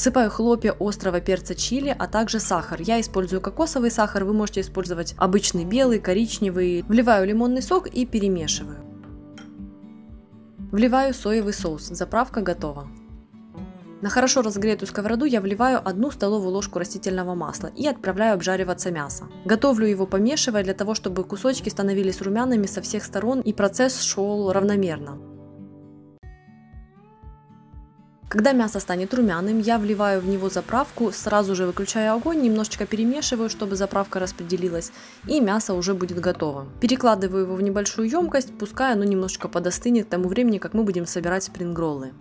Всыпаю хлопья острого перца чили, а также сахар. Я использую кокосовый сахар, вы можете использовать обычный белый, коричневый. Вливаю лимонный сок и перемешиваю. Вливаю соевый соус. Заправка готова. На хорошо разогретую сковороду я вливаю одну столовую ложку растительного масла и отправляю обжариваться мясо. Готовлю его помешивая для того, чтобы кусочки становились румяными со всех сторон и процесс шел равномерно. Когда мясо станет румяным, я вливаю в него заправку, сразу же выключаю огонь, немножечко перемешиваю, чтобы заправка распределилась, и мясо уже будет готово. Перекладываю его в небольшую емкость, пускай оно немножечко подостынет к тому времени, как мы будем собирать спрингроллы.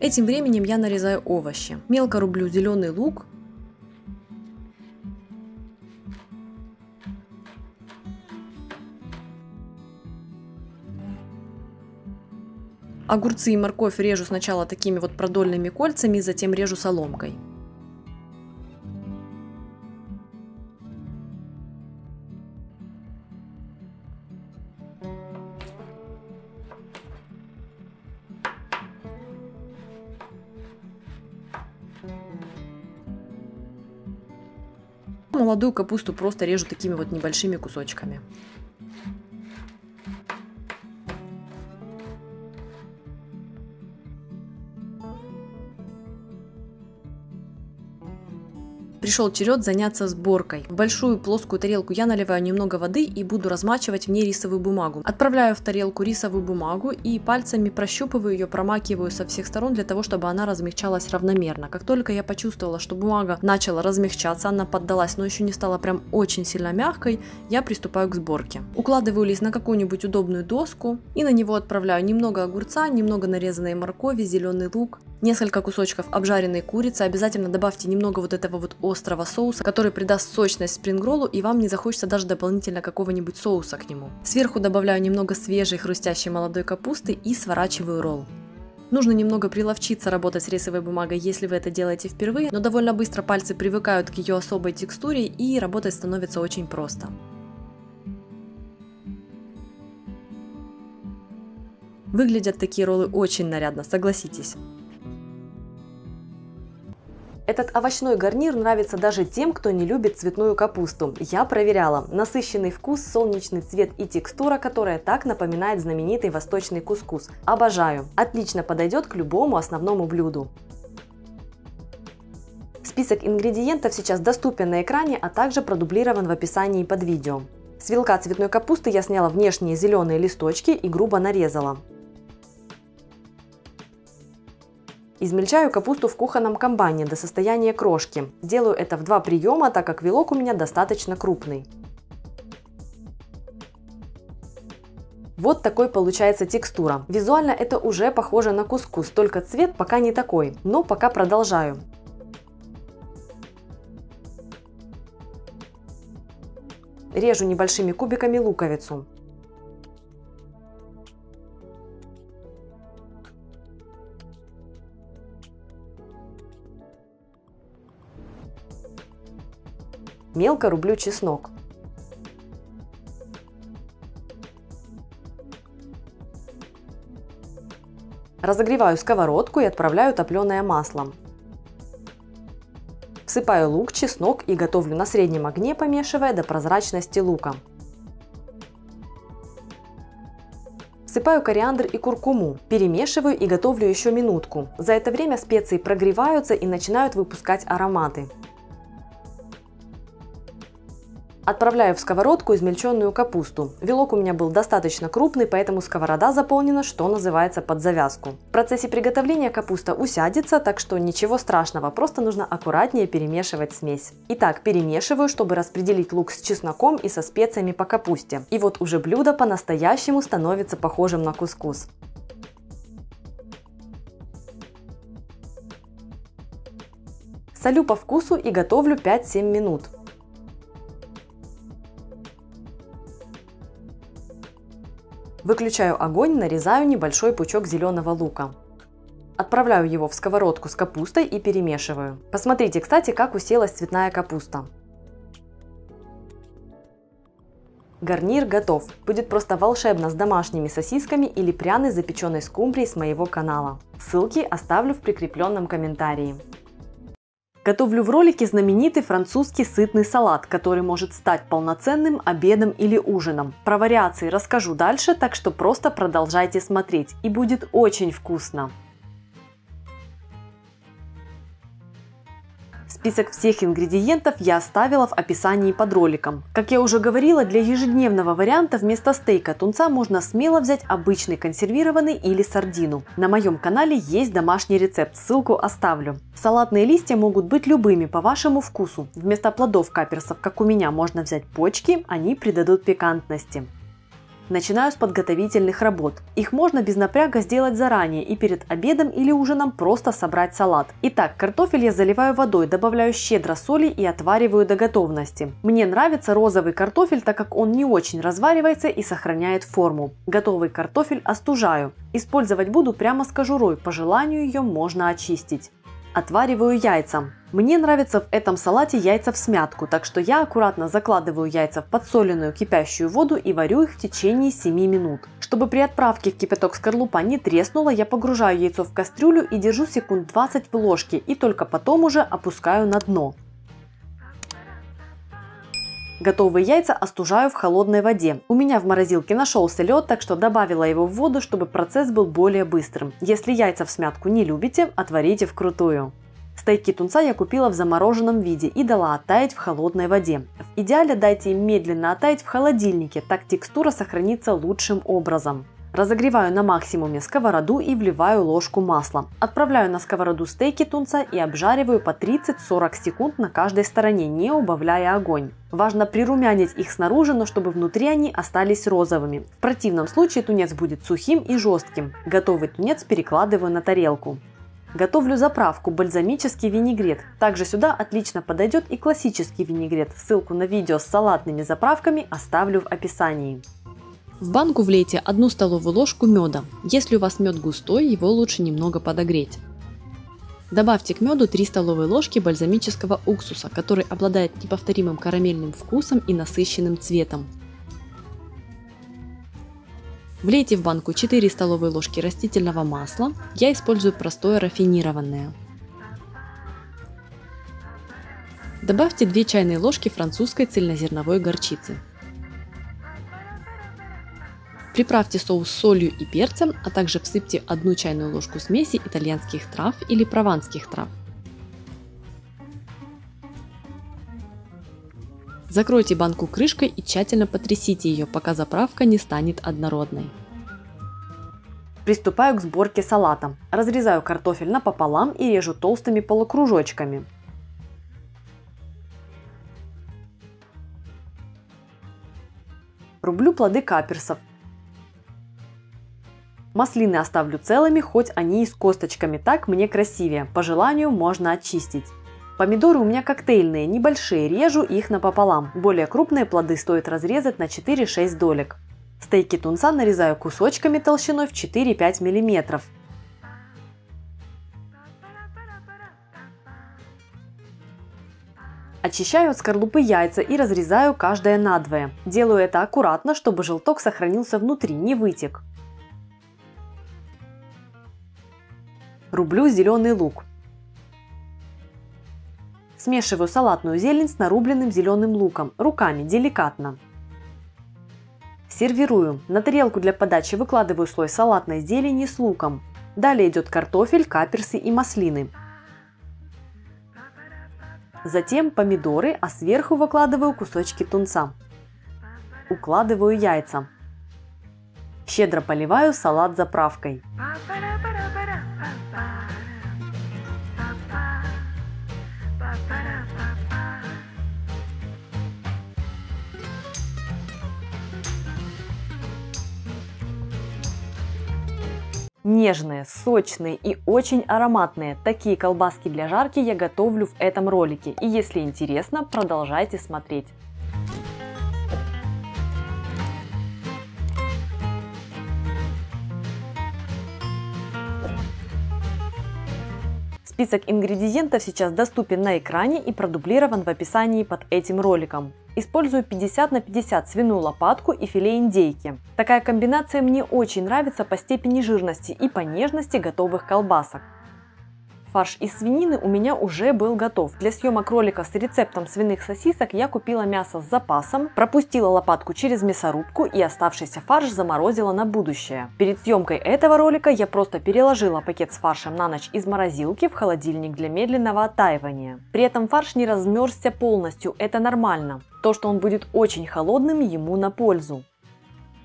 Этим временем я нарезаю овощи. Мелко рублю зеленый лук, Огурцы и морковь режу сначала такими вот продольными кольцами, затем режу соломкой.
Молодую капусту просто режу такими вот небольшими кусочками. Пришел черед заняться сборкой. В большую плоскую тарелку я наливаю немного воды и буду размачивать в ней рисовую бумагу. Отправляю в тарелку рисовую бумагу и пальцами прощупываю ее, промакиваю со всех сторон для того, чтобы она размягчалась равномерно. Как только я почувствовала, что бумага начала размягчаться, она поддалась, но еще не стала прям очень сильно мягкой, я приступаю к сборке. Укладываю лист на какую-нибудь удобную доску и на него отправляю немного огурца, немного нарезанной моркови, зеленый лук, несколько кусочков обжаренной курицы. Обязательно добавьте немного вот этого вот острого соуса, который придаст сочность спрингроллу и вам не захочется даже дополнительно какого-нибудь соуса к нему. Сверху добавляю немного свежей хрустящей молодой капусты и сворачиваю ролл. Нужно немного приловчиться работать с рисовой бумагой, если вы это делаете впервые, но довольно быстро пальцы привыкают к ее особой текстуре и работать становится очень просто. Выглядят такие роллы очень нарядно, согласитесь. Этот овощной гарнир нравится даже тем, кто не любит цветную капусту. Я проверяла. Насыщенный вкус, солнечный цвет и текстура, которая так напоминает знаменитый восточный кускус. Обожаю. Отлично подойдет к любому основному блюду. Список ингредиентов сейчас доступен на экране, а также продублирован в описании под видео. С вилка цветной капусты я сняла внешние зеленые листочки и грубо нарезала. Измельчаю капусту в кухонном комбайне до состояния крошки. Делаю это в два приема, так как вилок у меня достаточно крупный. Вот такой получается текстура. Визуально это уже похоже на кускус, только цвет пока не такой, но пока продолжаю. Режу небольшими кубиками луковицу. Мелко рублю чеснок. Разогреваю сковородку и отправляю топленое масло. Всыпаю лук, чеснок и готовлю на среднем огне, помешивая до прозрачности лука. Всыпаю кориандр и куркуму, перемешиваю и готовлю еще минутку. За это время специи прогреваются и начинают выпускать ароматы. Отправляю в сковородку измельченную капусту. Вилок у меня был достаточно крупный, поэтому сковорода заполнена, что называется, под завязку. В процессе приготовления капуста усядется, так что ничего страшного, просто нужно аккуратнее перемешивать смесь. Итак, перемешиваю, чтобы распределить лук с чесноком и со специями по капусте. И вот уже блюдо по-настоящему становится похожим на кускус. Солю по вкусу и готовлю 5-7 минут. Выключаю огонь, нарезаю небольшой пучок зеленого лука. Отправляю его в сковородку с капустой и перемешиваю. Посмотрите, кстати, как уселась цветная капуста. Гарнир готов. Будет просто волшебно с домашними сосисками или пряной запеченной скумбрией с моего канала. Ссылки оставлю в прикрепленном комментарии. Готовлю в ролике знаменитый французский сытный салат, который может стать полноценным обедом или ужином. Про вариации расскажу дальше, так что просто продолжайте смотреть и будет очень вкусно. Список всех ингредиентов я оставила в описании под роликом. Как я уже говорила, для ежедневного варианта вместо стейка тунца можно смело взять обычный консервированный или сардину. На моем канале есть домашний рецепт, ссылку оставлю. Салатные листья могут быть любыми по вашему вкусу. Вместо плодов каперсов, как у меня, можно взять почки, они придадут пикантности. Начинаю с подготовительных работ. Их можно без напряга сделать заранее и перед обедом или ужином просто собрать салат. Итак, картофель я заливаю водой, добавляю щедро соли и отвариваю до готовности. Мне нравится розовый картофель, так как он не очень разваривается и сохраняет форму. Готовый картофель остужаю. Использовать буду прямо с кожурой, по желанию ее можно очистить. Отвариваю яйца. Мне нравится в этом салате яйца в смятку, так что я аккуратно закладываю яйца в подсоленную кипящую воду и варю их в течение 7 минут. Чтобы при отправке в кипяток скорлупа не треснула, я погружаю яйцо в кастрюлю и держу секунд 20 в ложке и только потом уже опускаю на дно. Готовые яйца остужаю в холодной воде. У меня в морозилке нашелся лед, так что добавила его в воду, чтобы процесс был более быстрым. Если яйца в смятку не любите, отварите вкрутую. Стейки тунца я купила в замороженном виде и дала оттаять в холодной воде. В идеале дайте им медленно оттаять в холодильнике, так текстура сохранится лучшим образом. Разогреваю на максимуме сковороду и вливаю ложку масла. Отправляю на сковороду стейки тунца и обжариваю по 30-40 секунд на каждой стороне, не убавляя огонь. Важно прирумянить их снаружи, но чтобы внутри они остались розовыми. В противном случае тунец будет сухим и жестким. Готовый тунец перекладываю на тарелку. Готовлю заправку бальзамический винегрет. Также сюда отлично подойдет и классический винегрет. Ссылку на видео с салатными заправками оставлю в описании. В банку влейте 1 столовую ложку меда. Если у вас мед густой, его лучше немного подогреть. Добавьте к меду 3 столовые ложки бальзамического уксуса, который обладает неповторимым карамельным вкусом и насыщенным цветом. Влейте в банку 4 столовые ложки растительного масла. Я использую простое рафинированное. Добавьте 2 чайные ложки французской цельнозерновой горчицы. Приправьте соус солью и перцем, а также всыпьте одну чайную ложку смеси итальянских трав или прованских трав. Закройте банку крышкой и тщательно потрясите ее, пока заправка не станет однородной. Приступаю к сборке салата. Разрезаю картофель напополам и режу толстыми полукружочками. Рублю плоды каперсов. Маслины оставлю целыми, хоть они и с косточками, так мне красивее. По желанию можно очистить. Помидоры у меня коктейльные, небольшие, режу их напополам. Более крупные плоды стоит разрезать на 4-6 долек. Стейки тунца нарезаю кусочками толщиной в 4-5 мм. Очищаю от скорлупы яйца и разрезаю каждое надвое. Делаю это аккуратно, чтобы желток сохранился внутри, не вытек. Рублю зеленый лук. Смешиваю салатную зелень с нарубленным зеленым луком, руками, деликатно. Сервирую. На тарелку для подачи выкладываю слой салатной зелени с луком. Далее идет картофель, каперсы и маслины. Затем помидоры, а сверху выкладываю кусочки тунца. Укладываю яйца. Щедро поливаю салат заправкой. Нежные, сочные и очень ароматные. Такие колбаски для жарки я готовлю в этом ролике. И если интересно, продолжайте смотреть. Список ингредиентов сейчас доступен на экране и продублирован в описании под этим роликом. Использую 50 на 50 свиную лопатку и филе индейки. Такая комбинация мне очень нравится по степени жирности и по нежности готовых колбасок. Фарш из свинины у меня уже был готов. Для съемок ролика с рецептом свиных сосисок я купила мясо с запасом, пропустила лопатку через мясорубку и оставшийся фарш заморозила на будущее. Перед съемкой этого ролика я просто переложила пакет с фаршем на ночь из морозилки в холодильник для медленного оттаивания. При этом фарш не размерзся полностью, это нормально. То, что он будет очень холодным, ему на пользу.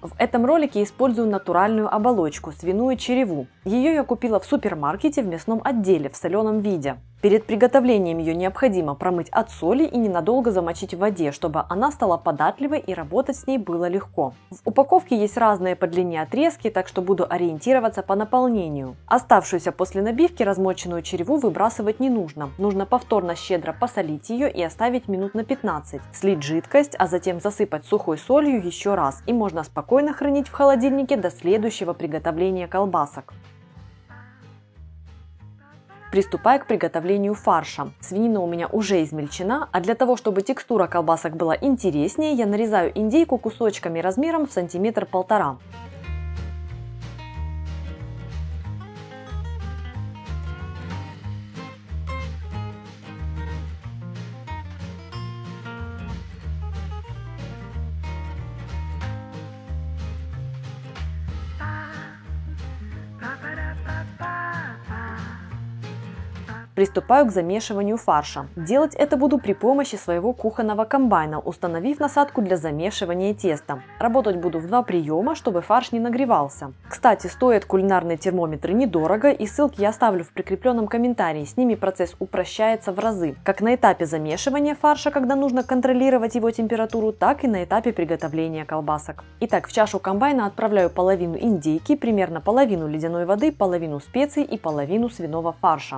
В этом ролике использую натуральную оболочку, свиную череву. Ее я купила в супермаркете в мясном отделе в соленом виде. Перед приготовлением ее необходимо промыть от соли и ненадолго замочить в воде, чтобы она стала податливой и работать с ней было легко. В упаковке есть разные по длине отрезки, так что буду ориентироваться по наполнению. Оставшуюся после набивки размоченную череву выбрасывать не нужно. Нужно повторно щедро посолить ее и оставить минут на 15. Слить жидкость, а затем засыпать сухой солью еще раз и можно спокойно хранить в холодильнике до следующего приготовления колбасок. Приступаю к приготовлению фарша. Свинина у меня уже измельчена, а для того, чтобы текстура колбасок была интереснее, я нарезаю индейку кусочками размером в сантиметр полтора. Приступаю к замешиванию фарша. Делать это буду при помощи своего кухонного комбайна, установив насадку для замешивания теста. Работать буду в два приема, чтобы фарш не нагревался. Кстати, стоят кулинарные термометры недорого и ссылки я оставлю в прикрепленном комментарии. С ними процесс упрощается в разы. Как на этапе замешивания фарша, когда нужно контролировать его температуру, так и на этапе приготовления колбасок. Итак, в чашу комбайна отправляю половину индейки, примерно половину ледяной воды, половину специй и половину свиного фарша.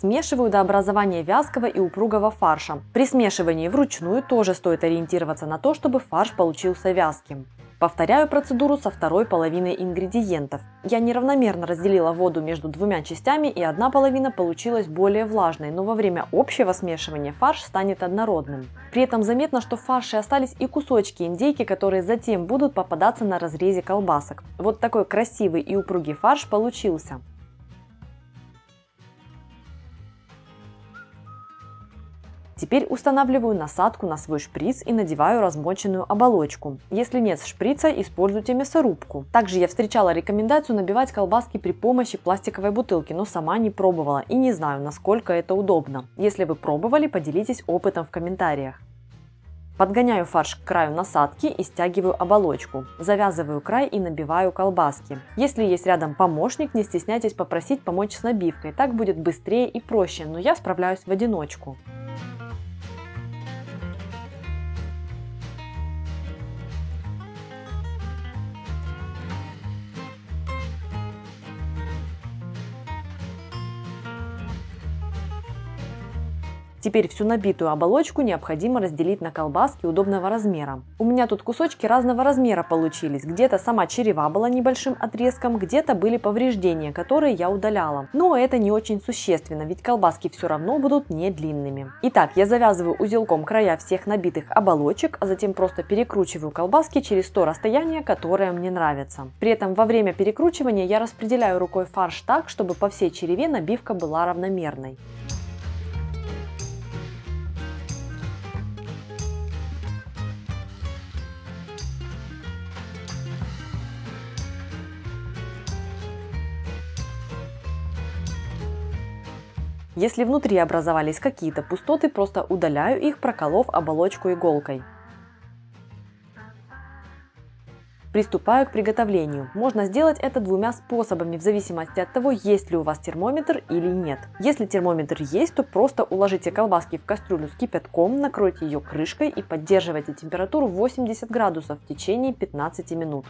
Смешиваю до образования вязкого и упругого фарша. При смешивании вручную тоже стоит ориентироваться на то, чтобы фарш получился вязким. Повторяю процедуру со второй половиной ингредиентов. Я неравномерно разделила воду между двумя частями и одна половина получилась более влажной, но во время общего смешивания фарш станет однородным. При этом заметно, что в фарше остались и кусочки индейки, которые затем будут попадаться на разрезе колбасок. Вот такой красивый и упругий фарш получился. Теперь устанавливаю насадку на свой шприц и надеваю размоченную оболочку. Если нет шприца, используйте мясорубку. Также я встречала рекомендацию набивать колбаски при помощи пластиковой бутылки, но сама не пробовала и не знаю, насколько это удобно. Если вы пробовали, поделитесь опытом в комментариях. Подгоняю фарш к краю насадки и стягиваю оболочку. Завязываю край и набиваю колбаски. Если есть рядом помощник, не стесняйтесь попросить помочь с набивкой. Так будет быстрее и проще, но я справляюсь в одиночку. Теперь всю набитую оболочку необходимо разделить на колбаски удобного размера. У меня тут кусочки разного размера получились. Где-то сама черева была небольшим отрезком, где-то были повреждения, которые я удаляла. Но это не очень существенно, ведь колбаски все равно будут не длинными. Итак, я завязываю узелком края всех набитых оболочек, а затем просто перекручиваю колбаски через то расстояние, которое мне нравится. При этом во время перекручивания я распределяю рукой фарш так, чтобы по всей череве набивка была равномерной. Если внутри образовались какие-то пустоты, просто удаляю их, проколов оболочку иголкой. Приступаю к приготовлению. Можно сделать это двумя способами, в зависимости от того, есть ли у вас термометр или нет. Если термометр есть, то просто уложите колбаски в кастрюлю с кипятком, накройте ее крышкой и поддерживайте температуру 80 градусов в течение 15 минут.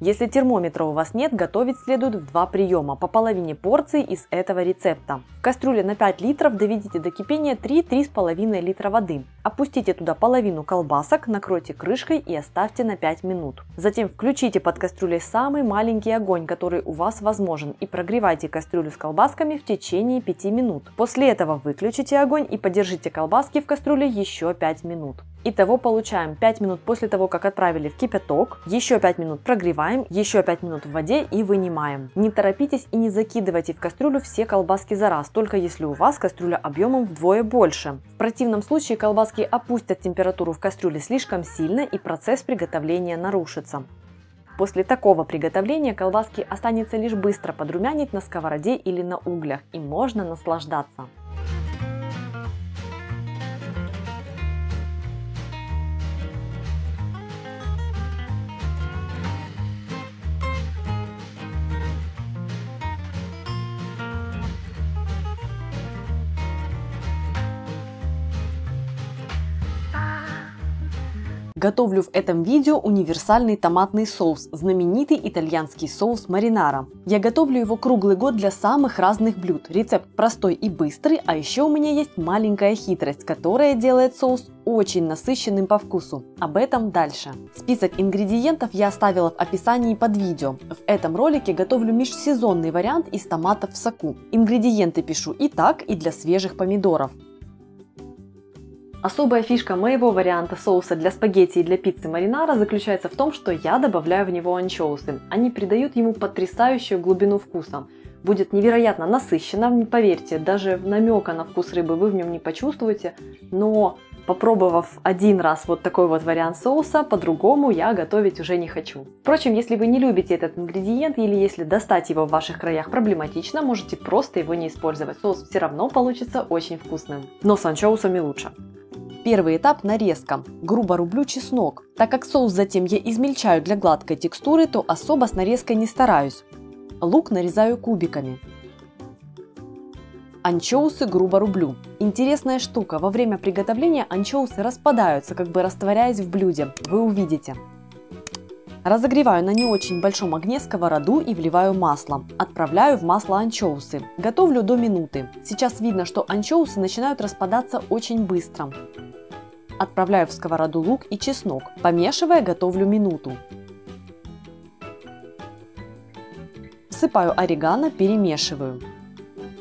Если термометра у вас нет, готовить следует в два приема, по половине порции из этого рецепта. В кастрюле на 5 литров доведите до кипения 3-3,5 литра воды. Опустите туда половину колбасок, накройте крышкой и оставьте на 5 минут. Затем включите под кастрюлей самый маленький огонь, который у вас возможен, и прогревайте кастрюлю с колбасками в течение 5 минут. После этого выключите огонь и подержите колбаски в кастрюле еще 5 минут. Итого получаем 5 минут после того, как отправили в кипяток, еще 5 минут прогреваем, еще 5 минут в воде и вынимаем. Не торопитесь и не закидывайте в кастрюлю все колбаски за раз, только если у вас кастрюля объемом вдвое больше. В противном случае колбаски опустят температуру в кастрюле слишком сильно и процесс приготовления нарушится. После такого приготовления колбаски останется лишь быстро подрумянить на сковороде или на углях и можно наслаждаться. Готовлю в этом видео универсальный томатный соус, знаменитый итальянский соус маринара. Я готовлю его круглый год для самых разных блюд. Рецепт простой и быстрый, а еще у меня есть маленькая хитрость, которая делает соус очень насыщенным по вкусу. Об этом дальше. Список ингредиентов я оставила в описании под видео. В этом ролике готовлю межсезонный вариант из томатов в соку. Ингредиенты пишу и так, и для свежих помидоров. Особая фишка моего варианта соуса для спагетти и для пиццы маринара заключается в том, что я добавляю в него анчоусы. Они придают ему потрясающую глубину вкуса. Будет невероятно насыщенно, поверьте, даже намека на вкус рыбы вы в нем не почувствуете, но Попробовав один раз вот такой вот вариант соуса, по-другому я готовить уже не хочу. Впрочем, если вы не любите этот ингредиент или если достать его в ваших краях проблематично, можете просто его не использовать. Соус все равно получится очень вкусным. Но с анчоусами лучше. Первый этап – нарезка. Грубо рублю чеснок. Так как соус затем я измельчаю для гладкой текстуры, то особо с нарезкой не стараюсь. Лук нарезаю кубиками. Анчоусы грубо рублю. Интересная штука, во время приготовления анчоусы распадаются, как бы растворяясь в блюде. Вы увидите. Разогреваю на не очень большом огне сковороду и вливаю масло. Отправляю в масло анчоусы. Готовлю до минуты. Сейчас видно, что анчоусы начинают распадаться очень быстро. Отправляю в сковороду лук и чеснок. Помешивая, готовлю минуту. Всыпаю орегано, перемешиваю.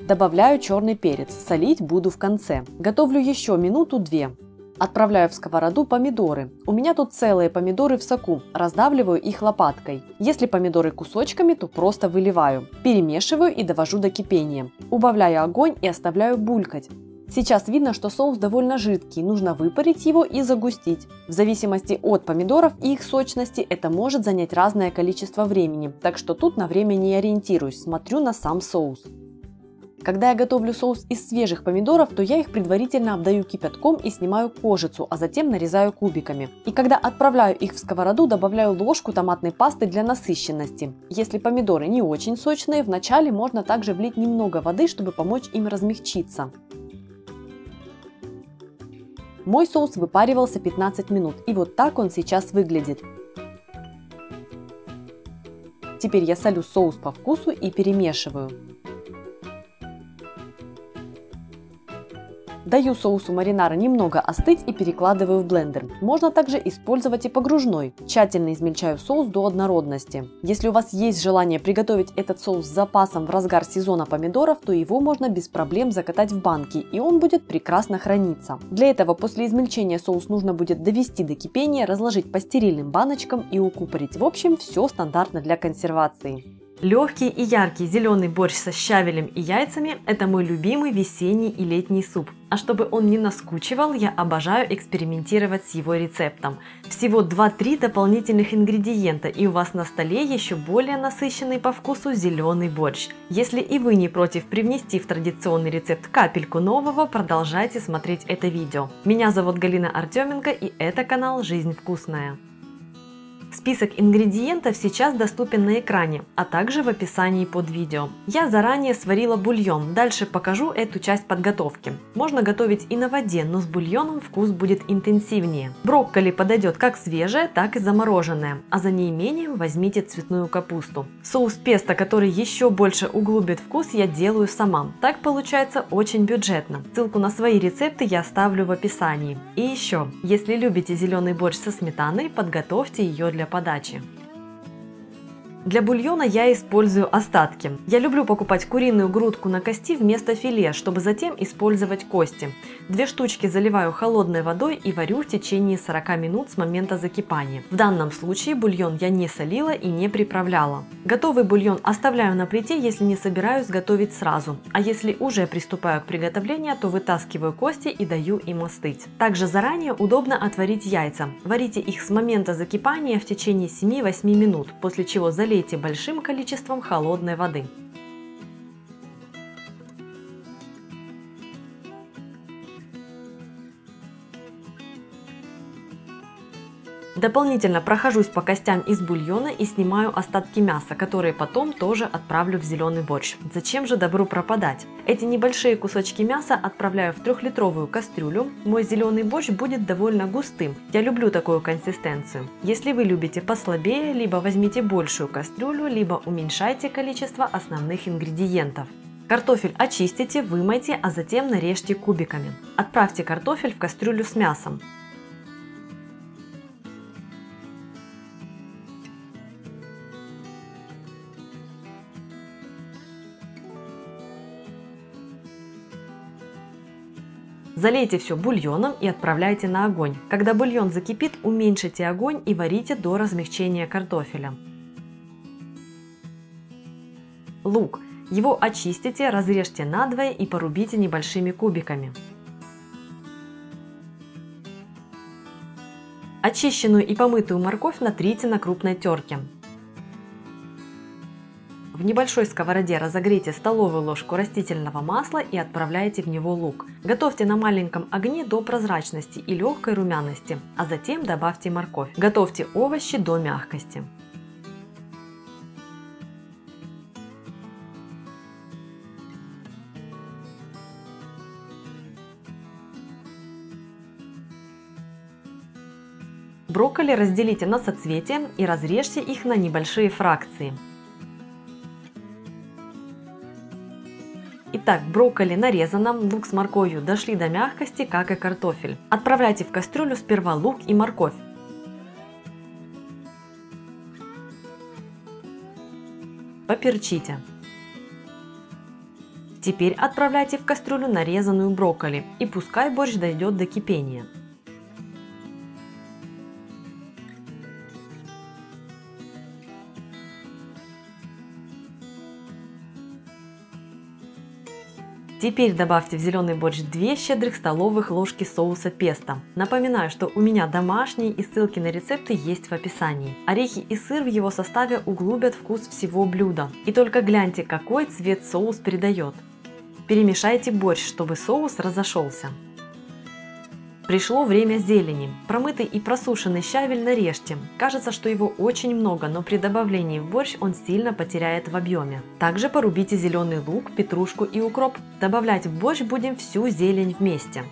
Добавляю черный перец, солить буду в конце. Готовлю еще минуту-две. Отправляю в сковороду помидоры. У меня тут целые помидоры в соку, раздавливаю их лопаткой. Если помидоры кусочками, то просто выливаю. Перемешиваю и довожу до кипения. Убавляю огонь и оставляю булькать. Сейчас видно, что соус довольно жидкий, нужно выпарить его и загустить. В зависимости от помидоров и их сочности это может занять разное количество времени, так что тут на время не ориентируюсь, смотрю на сам соус. Когда я готовлю соус из свежих помидоров, то я их предварительно обдаю кипятком и снимаю кожицу, а затем нарезаю кубиками. И когда отправляю их в сковороду, добавляю ложку томатной пасты для насыщенности. Если помидоры не очень сочные, вначале можно также влить немного воды, чтобы помочь им размягчиться. Мой соус выпаривался 15 минут, и вот так он сейчас выглядит. Теперь я солю соус по вкусу и перемешиваю. Даю соусу маринара немного остыть и перекладываю в блендер. Можно также использовать и погружной. Тщательно измельчаю соус до однородности. Если у вас есть желание приготовить этот соус с запасом в разгар сезона помидоров, то его можно без проблем закатать в банки и он будет прекрасно храниться. Для этого после измельчения соус нужно будет довести до кипения, разложить по стерильным баночкам и укупорить. В общем, все стандартно для консервации. Легкий и яркий зеленый борщ со щавелем и яйцами – это мой любимый весенний и летний суп. А чтобы он не наскучивал, я обожаю экспериментировать с его рецептом. Всего 2-3 дополнительных ингредиента и у вас на столе еще более насыщенный по вкусу зеленый борщ. Если и вы не против привнести в традиционный рецепт капельку нового, продолжайте смотреть это видео. Меня зовут Галина Артеменко и это канал «Жизнь вкусная». Список ингредиентов сейчас доступен на экране, а также в описании под видео. Я заранее сварила бульон, дальше покажу эту часть подготовки. Можно готовить и на воде, но с бульоном вкус будет интенсивнее. Брокколи подойдет как свежее, так и замороженное, а за неимением возьмите цветную капусту. Соус песто, который еще больше углубит вкус, я делаю сама. Так получается очень бюджетно. Ссылку на свои рецепты я оставлю в описании. И еще, если любите зеленый борщ со сметаной, подготовьте ее для подачи. Для бульона я использую остатки. Я люблю покупать куриную грудку на кости вместо филе, чтобы затем использовать кости. Две штучки заливаю холодной водой и варю в течение 40 минут с момента закипания. В данном случае бульон я не солила и не приправляла. Готовый бульон оставляю на плите, если не собираюсь готовить сразу. А если уже приступаю к приготовлению, то вытаскиваю кости и даю им остыть. Также заранее удобно отварить яйца. Варите их с момента закипания в течение 7-8 минут, после чего заливайте залейте большим количеством холодной воды. Дополнительно прохожусь по костям из бульона и снимаю остатки мяса, которые потом тоже отправлю в зеленый борщ. Зачем же добру пропадать? Эти небольшие кусочки мяса отправляю в трехлитровую кастрюлю. Мой зеленый борщ будет довольно густым. Я люблю такую консистенцию. Если вы любите послабее, либо возьмите большую кастрюлю, либо уменьшайте количество основных ингредиентов. Картофель очистите, вымойте, а затем нарежьте кубиками. Отправьте картофель в кастрюлю с мясом. Залейте все бульоном и отправляйте на огонь. Когда бульон закипит, уменьшите огонь и варите до размягчения картофеля. Лук. Его очистите, разрежьте надвое и порубите небольшими кубиками. Очищенную и помытую морковь натрите на крупной терке. В небольшой сковороде разогрейте столовую ложку растительного масла и отправляйте в него лук. Готовьте на маленьком огне до прозрачности и легкой румяности, а затем добавьте морковь. Готовьте овощи до мягкости. Брокколи разделите на соцветия и разрежьте их на небольшие фракции. Итак, брокколи нарезано, лук с морковью дошли до мягкости, как и картофель. Отправляйте в кастрюлю сперва лук и морковь. Поперчите. Теперь отправляйте в кастрюлю нарезанную брокколи и пускай борщ дойдет до кипения. Теперь добавьте в зеленый борщ 2 щедрых столовых ложки соуса песто. Напоминаю, что у меня домашний и ссылки на рецепты есть в описании. Орехи и сыр в его составе углубят вкус всего блюда. И только гляньте, какой цвет соус придает. Перемешайте борщ, чтобы соус разошелся. Пришло время зелени. Промытый и просушенный щавель нарежьте. Кажется, что его очень много, но при добавлении в борщ он сильно потеряет в объеме. Также порубите зеленый лук, петрушку и укроп. Добавлять в борщ будем всю зелень вместе.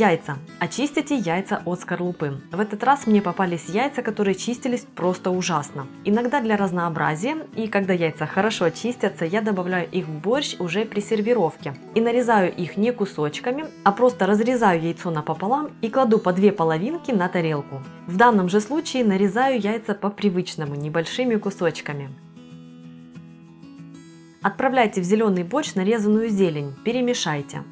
Яйца. Очистите яйца от скорлупы. В этот раз мне попались яйца, которые чистились просто ужасно. Иногда для разнообразия и когда яйца хорошо чистятся, я добавляю их в борщ уже при сервировке. И нарезаю их не кусочками, а просто разрезаю яйцо напополам и кладу по две половинки на тарелку. В данном же случае нарезаю яйца по привычному, небольшими кусочками. Отправляйте в зеленый борщ нарезанную зелень, перемешайте.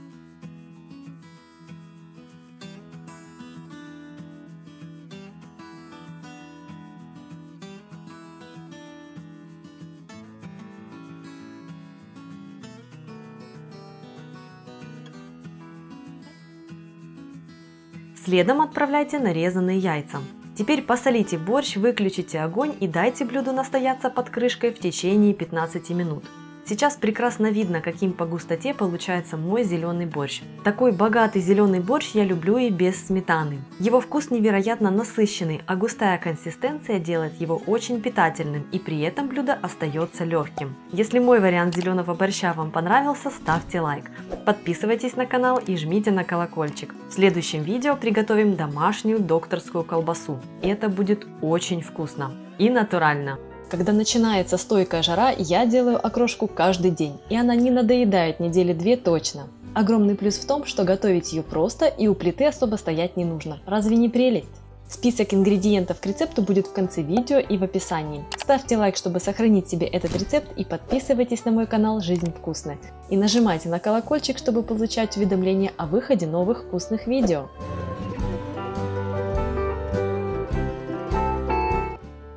Следом отправляйте нарезанные яйца. Теперь посолите борщ, выключите огонь и дайте блюду настояться под крышкой в течение 15 минут. Сейчас прекрасно видно, каким по густоте получается мой зеленый борщ. Такой богатый зеленый борщ я люблю и без сметаны. Его вкус невероятно насыщенный, а густая консистенция делает его очень питательным и при этом блюдо остается легким. Если мой вариант зеленого борща вам понравился, ставьте лайк. Подписывайтесь на канал и жмите на колокольчик. В следующем видео приготовим домашнюю докторскую колбасу. Это будет очень вкусно и натурально. Когда начинается стойкая жара, я делаю окрошку каждый день, и она не надоедает недели две точно. Огромный плюс в том, что готовить ее просто и у плиты особо стоять не нужно. Разве не прелесть? Список ингредиентов к рецепту будет в конце видео и в описании. Ставьте лайк, чтобы сохранить себе этот рецепт и подписывайтесь на мой канал «Жизнь вкусная». И нажимайте на колокольчик, чтобы получать уведомления о выходе новых вкусных видео.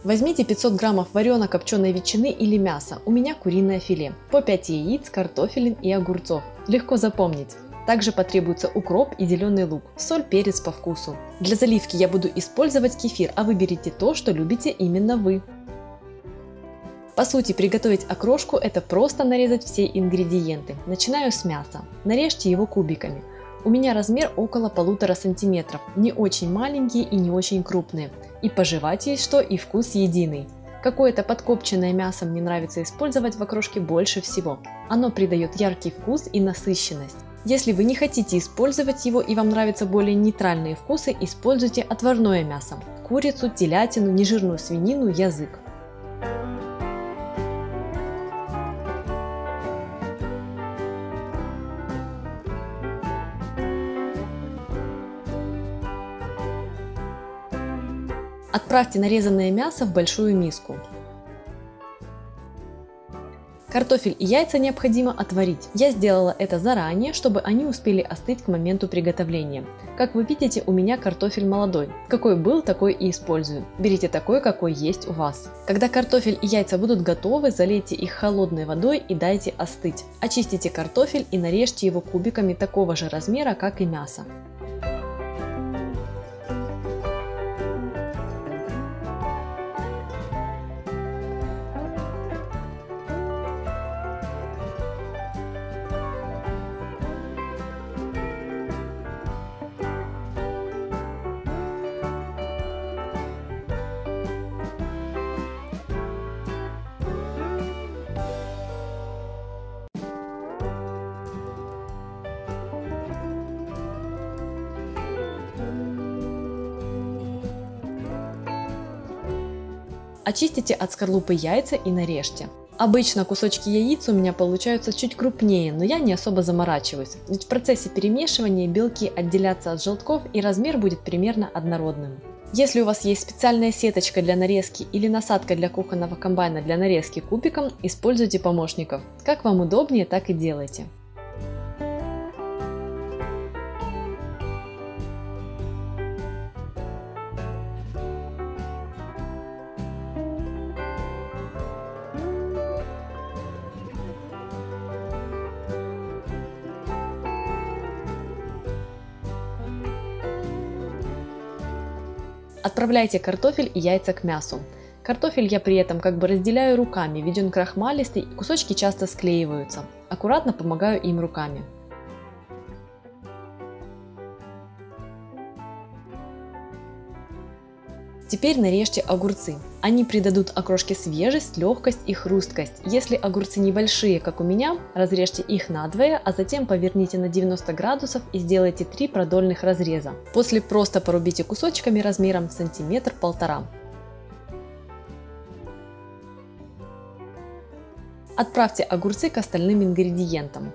Возьмите 500 граммов варено-копченой ветчины или мяса, у меня куриное филе, по 5 яиц, картофелин и огурцов. Легко запомнить. Также потребуется укроп и зеленый лук, соль, перец по вкусу. Для заливки я буду использовать кефир, а выберите то, что любите именно вы. По сути, приготовить окрошку – это просто нарезать все ингредиенты. Начинаю с мяса. Нарежьте его кубиками. У меня размер около полутора сантиметров, не очень маленькие и не очень крупные. И пожевать есть что, и вкус единый. Какое-то подкопченное мясо мне нравится использовать в окрошке больше всего. Оно придает яркий вкус и насыщенность. Если вы не хотите использовать его и вам нравятся более нейтральные вкусы, используйте отварное мясо. Курицу, телятину, нежирную свинину, язык. Отправьте нарезанное мясо в большую миску. Картофель и яйца необходимо отварить. Я сделала это заранее, чтобы они успели остыть к моменту приготовления. Как вы видите, у меня картофель молодой. Какой был, такой и использую. Берите такой, какой есть у вас. Когда картофель и яйца будут готовы, залейте их холодной водой и дайте остыть. Очистите картофель и нарежьте его кубиками такого же размера, как и мясо. Очистите от скорлупы яйца и нарежьте. Обычно кусочки яиц у меня получаются чуть крупнее, но я не особо заморачиваюсь, ведь в процессе перемешивания белки отделятся от желтков и размер будет примерно однородным. Если у вас есть специальная сеточка для нарезки или насадка для кухонного комбайна для нарезки кубиком, используйте помощников. Как вам удобнее, так и делайте. Отправляйте картофель и яйца к мясу. Картофель я при этом как бы разделяю руками, ведь он крахмалистый и кусочки часто склеиваются. Аккуратно помогаю им руками. Теперь нарежьте огурцы. Они придадут окрошке свежесть, легкость и хрусткость. Если огурцы небольшие, как у меня, разрежьте их надвое, а затем поверните на 90 градусов и сделайте 3 продольных разреза. После просто порубите кусочками размером сантиметр-полтора. Отправьте огурцы к остальным ингредиентам.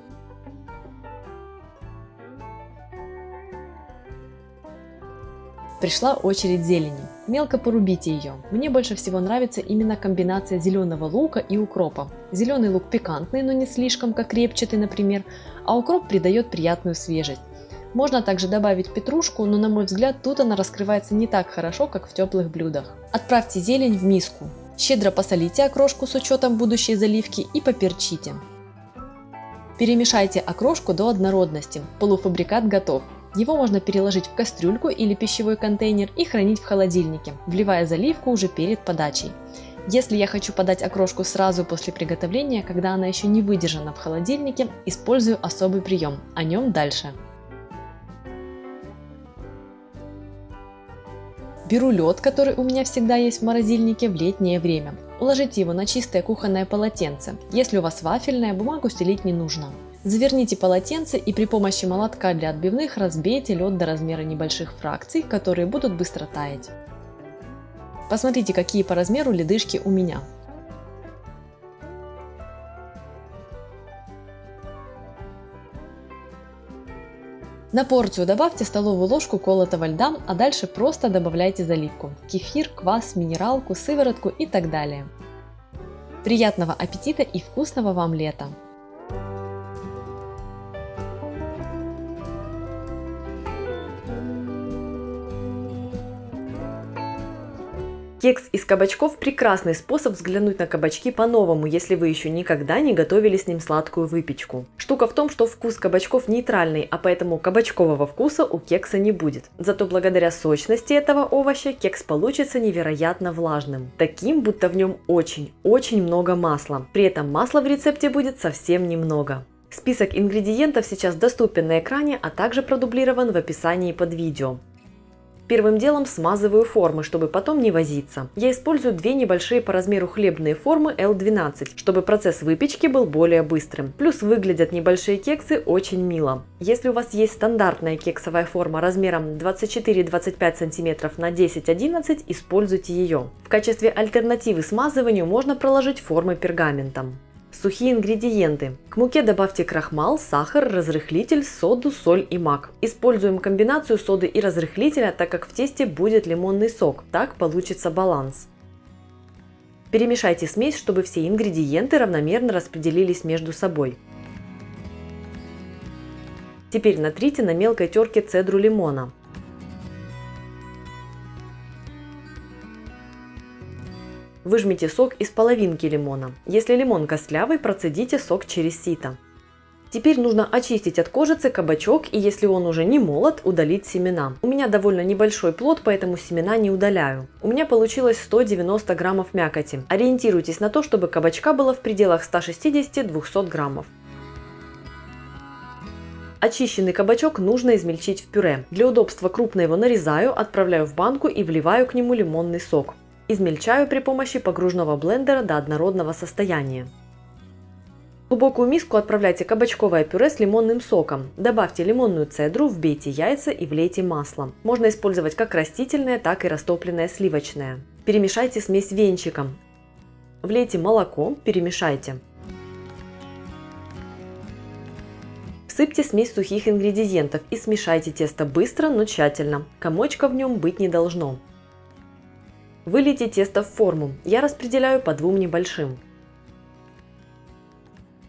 Пришла очередь зелени. Мелко порубите ее. Мне больше всего нравится именно комбинация зеленого лука и укропа. Зеленый лук пикантный, но не слишком, как репчатый, например, а укроп придает приятную свежесть. Можно также добавить петрушку, но на мой взгляд тут она раскрывается не так хорошо, как в теплых блюдах. Отправьте зелень в миску. Щедро посолите окрошку с учетом будущей заливки и поперчите. Перемешайте окрошку до однородности. Полуфабрикат готов. Его можно переложить в кастрюльку или пищевой контейнер и хранить в холодильнике, вливая заливку уже перед подачей. Если я хочу подать окрошку сразу после приготовления, когда она еще не выдержана в холодильнике, использую особый прием. О нем дальше. Беру лед, который у меня всегда есть в морозильнике в летнее время. Уложите его на чистое кухонное полотенце. Если у вас вафельное, бумагу стелить не нужно. Заверните полотенце и при помощи молотка для отбивных разбейте лед до размера небольших фракций, которые будут быстро таять. Посмотрите, какие по размеру ледышки у меня. На порцию добавьте столовую ложку колотого льда, а дальше просто добавляйте заливку – кефир, квас, минералку, сыворотку и так далее. Приятного аппетита и вкусного вам лета!
Кекс из кабачков – прекрасный способ взглянуть на кабачки по-новому, если вы еще никогда не готовили с ним сладкую выпечку. Штука в том, что вкус кабачков нейтральный, а поэтому кабачкового вкуса у кекса не будет. Зато благодаря сочности этого овоща кекс получится невероятно влажным. Таким, будто в нем очень-очень много масла. При этом масла в рецепте будет совсем немного. Список ингредиентов сейчас доступен на экране, а также продублирован в описании под видео. Первым делом смазываю формы, чтобы потом не возиться. Я использую две небольшие по размеру хлебные формы L12, чтобы процесс выпечки был более быстрым. Плюс выглядят небольшие кексы очень мило. Если у вас есть стандартная кексовая форма размером 24-25 см на 10-11, используйте ее. В качестве альтернативы смазыванию можно проложить формы пергаментом. Сухие ингредиенты. К муке добавьте крахмал, сахар, разрыхлитель, соду, соль и мак. Используем комбинацию соды и разрыхлителя, так как в тесте будет лимонный сок. Так получится баланс.
Перемешайте смесь, чтобы все ингредиенты равномерно распределились между собой. Теперь натрите на мелкой терке цедру лимона. Выжмите сок из половинки лимона. Если лимон костлявый, процедите сок через сито. Теперь нужно очистить от кожицы кабачок и если он уже не молот, удалить семена. У меня довольно небольшой плод, поэтому семена не удаляю. У меня получилось 190 граммов мякоти. Ориентируйтесь на то, чтобы кабачка было в пределах 160-200 граммов. Очищенный кабачок нужно измельчить в пюре. Для удобства крупно его нарезаю, отправляю в банку и вливаю к нему лимонный сок. Измельчаю при помощи погружного блендера до однородного состояния. В глубокую миску отправляйте кабачковое пюре с лимонным соком. Добавьте лимонную цедру, вбейте яйца и влейте масло. Можно использовать как растительное, так и растопленное сливочное. Перемешайте смесь венчиком. Влейте молоко, перемешайте. Всыпьте смесь сухих ингредиентов и смешайте тесто быстро, но тщательно. Комочка в нем быть не должно. Вылейте тесто в форму. Я распределяю по двум небольшим.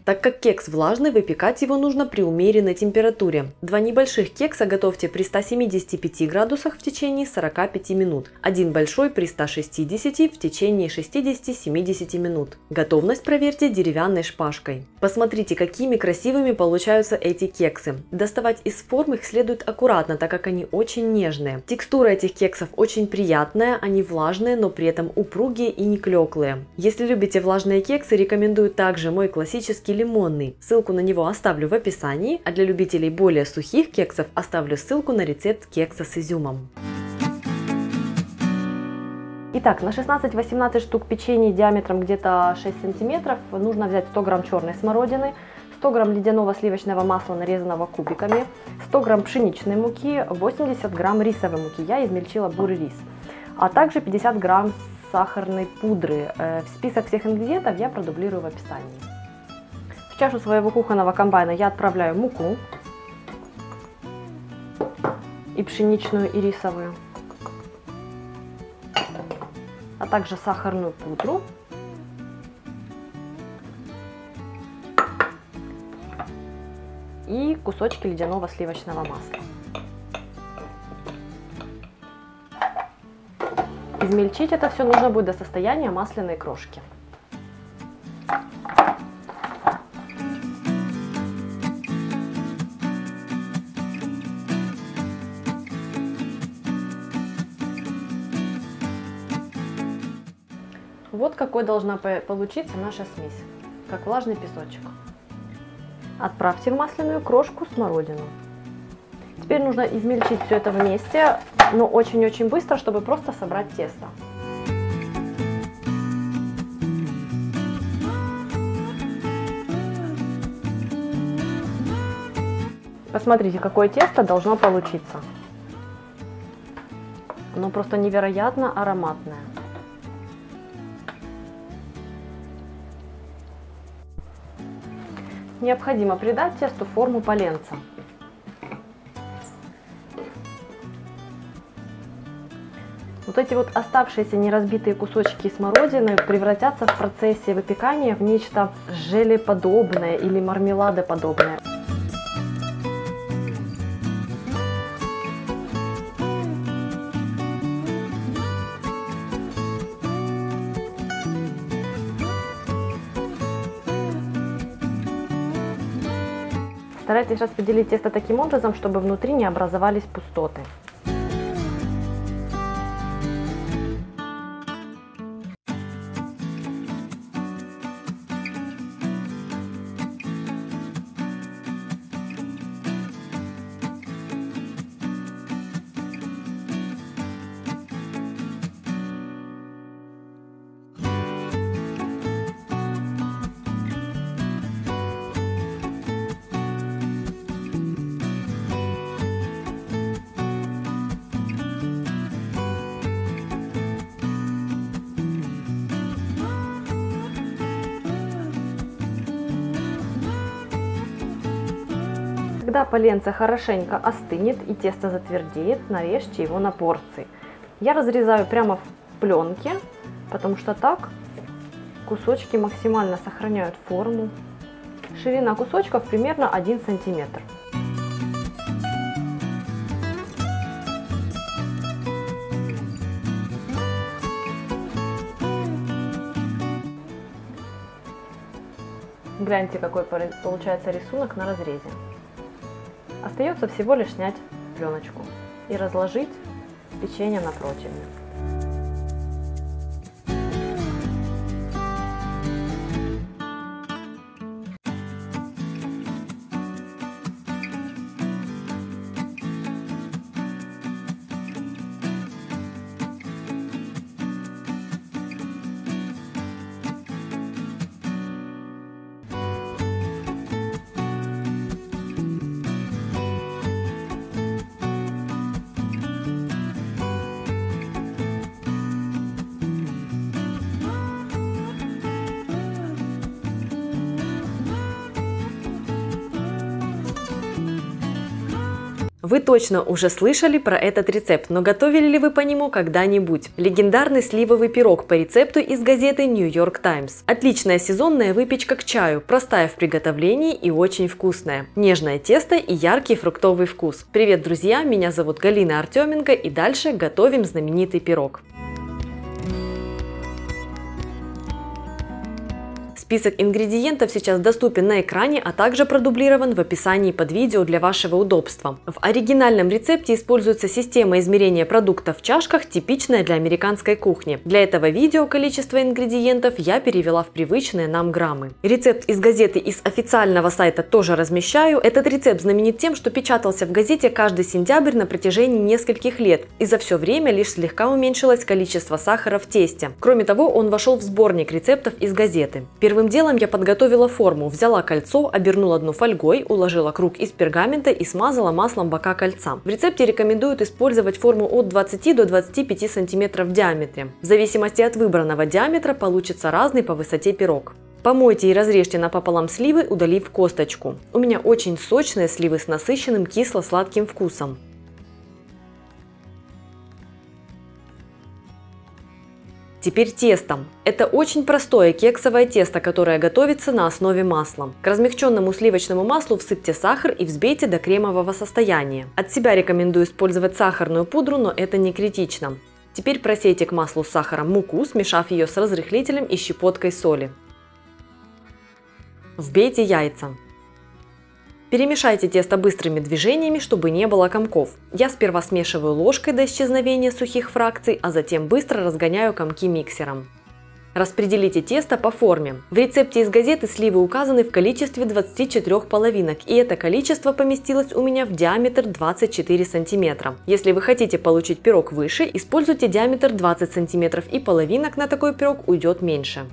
Так как кекс влажный, выпекать его нужно при умеренной температуре. Два небольших кекса готовьте при 175 градусах в течение 45 минут. Один большой при 160 в течение 60-70 минут. Готовность проверьте деревянной шпажкой. Посмотрите, какими красивыми получаются эти кексы. Доставать из форм их следует аккуратно, так как они очень нежные. Текстура этих кексов очень приятная, они влажные, но при этом упругие и не клеклые. Если любите влажные кексы, рекомендую также мой классический лимонный. Ссылку на него оставлю в описании, а для любителей более сухих кексов оставлю ссылку на рецепт кекса с изюмом. Итак, на 16-18 штук печенья диаметром где-то 6 сантиметров нужно взять 100 грамм черной смородины, 100 грамм ледяного сливочного масла, нарезанного кубиками, 100 грамм пшеничной муки, 80 грамм рисовой муки, я измельчила бурый рис, а также 50 грамм сахарной пудры. Э, список всех ингредиентов я продублирую в описании. В чашу своего кухонного комбайна я отправляю муку и пшеничную, и рисовую, а также сахарную пудру и кусочки ледяного сливочного масла. Измельчить это все нужно будет до состояния масляной крошки. Вот какой должна получиться наша смесь, как влажный песочек. Отправьте в масляную крошку смородину. Теперь нужно измельчить все это вместе, но очень-очень быстро, чтобы просто собрать тесто. Посмотрите, какое тесто должно получиться. Оно просто невероятно ароматное. Необходимо придать тесту форму поленца. Вот эти вот оставшиеся неразбитые кусочки смородины превратятся в процессе выпекания в нечто желеподобное или мармеладоподобное. Старайтесь распределить тесто таким образом, чтобы внутри не образовались пустоты. Когда поленце хорошенько остынет и тесто затвердеет, нарежьте его на порции. Я разрезаю прямо в пленке, потому что так Кусочки максимально сохраняют форму. Ширина кусочков примерно 1 сантиметр. Гляньте, какой получается рисунок на разрезе. Остается всего лишь снять пленочку и разложить печенье на противне. Вы точно уже слышали про этот рецепт, но готовили ли вы по нему когда-нибудь? Легендарный сливовый пирог по рецепту из газеты New York Times. Отличная сезонная выпечка к чаю, простая в приготовлении и очень вкусная. Нежное тесто и яркий фруктовый вкус. Привет, друзья, меня зовут Галина Артеменко и дальше готовим знаменитый пирог. Список ингредиентов сейчас доступен на экране, а также продублирован в описании под видео для вашего удобства. В оригинальном рецепте используется система измерения продуктов в чашках, типичная для американской кухни. Для этого видео количество ингредиентов я перевела в привычные нам граммы. Рецепт из газеты из официального сайта тоже размещаю. Этот рецепт знаменит тем, что печатался в газете каждый сентябрь на протяжении нескольких лет, и за все время лишь слегка уменьшилось количество сахара в тесте. Кроме того, он вошел в сборник рецептов из газеты. Первый Первым делом я подготовила форму, взяла кольцо, обернула дно фольгой, уложила круг из пергамента и смазала маслом бока кольца. В рецепте рекомендуют использовать форму от 20 до 25 см в диаметре. В зависимости от выбранного диаметра получится разный по высоте пирог. Помойте и разрежьте напополам сливы, удалив косточку. У меня очень сочные сливы с насыщенным кисло-сладким вкусом. Теперь тестом. Это очень простое кексовое тесто, которое готовится на основе масла. К размягченному сливочному маслу всыпьте сахар и взбейте до кремового состояния. От себя рекомендую использовать сахарную пудру, но это не критично. Теперь просейте к маслу с сахаром муку, смешав ее с разрыхлителем и щепоткой соли. Вбейте яйца. Перемешайте тесто быстрыми движениями, чтобы не было комков. Я сперва смешиваю ложкой до исчезновения сухих фракций, а затем быстро разгоняю комки миксером. Распределите тесто по форме. В рецепте из газеты сливы указаны в количестве 24 половинок, и это количество поместилось у меня в диаметр 24 сантиметра. Если вы хотите получить пирог выше, используйте диаметр 20 сантиметров, и половинок на такой пирог уйдет меньше.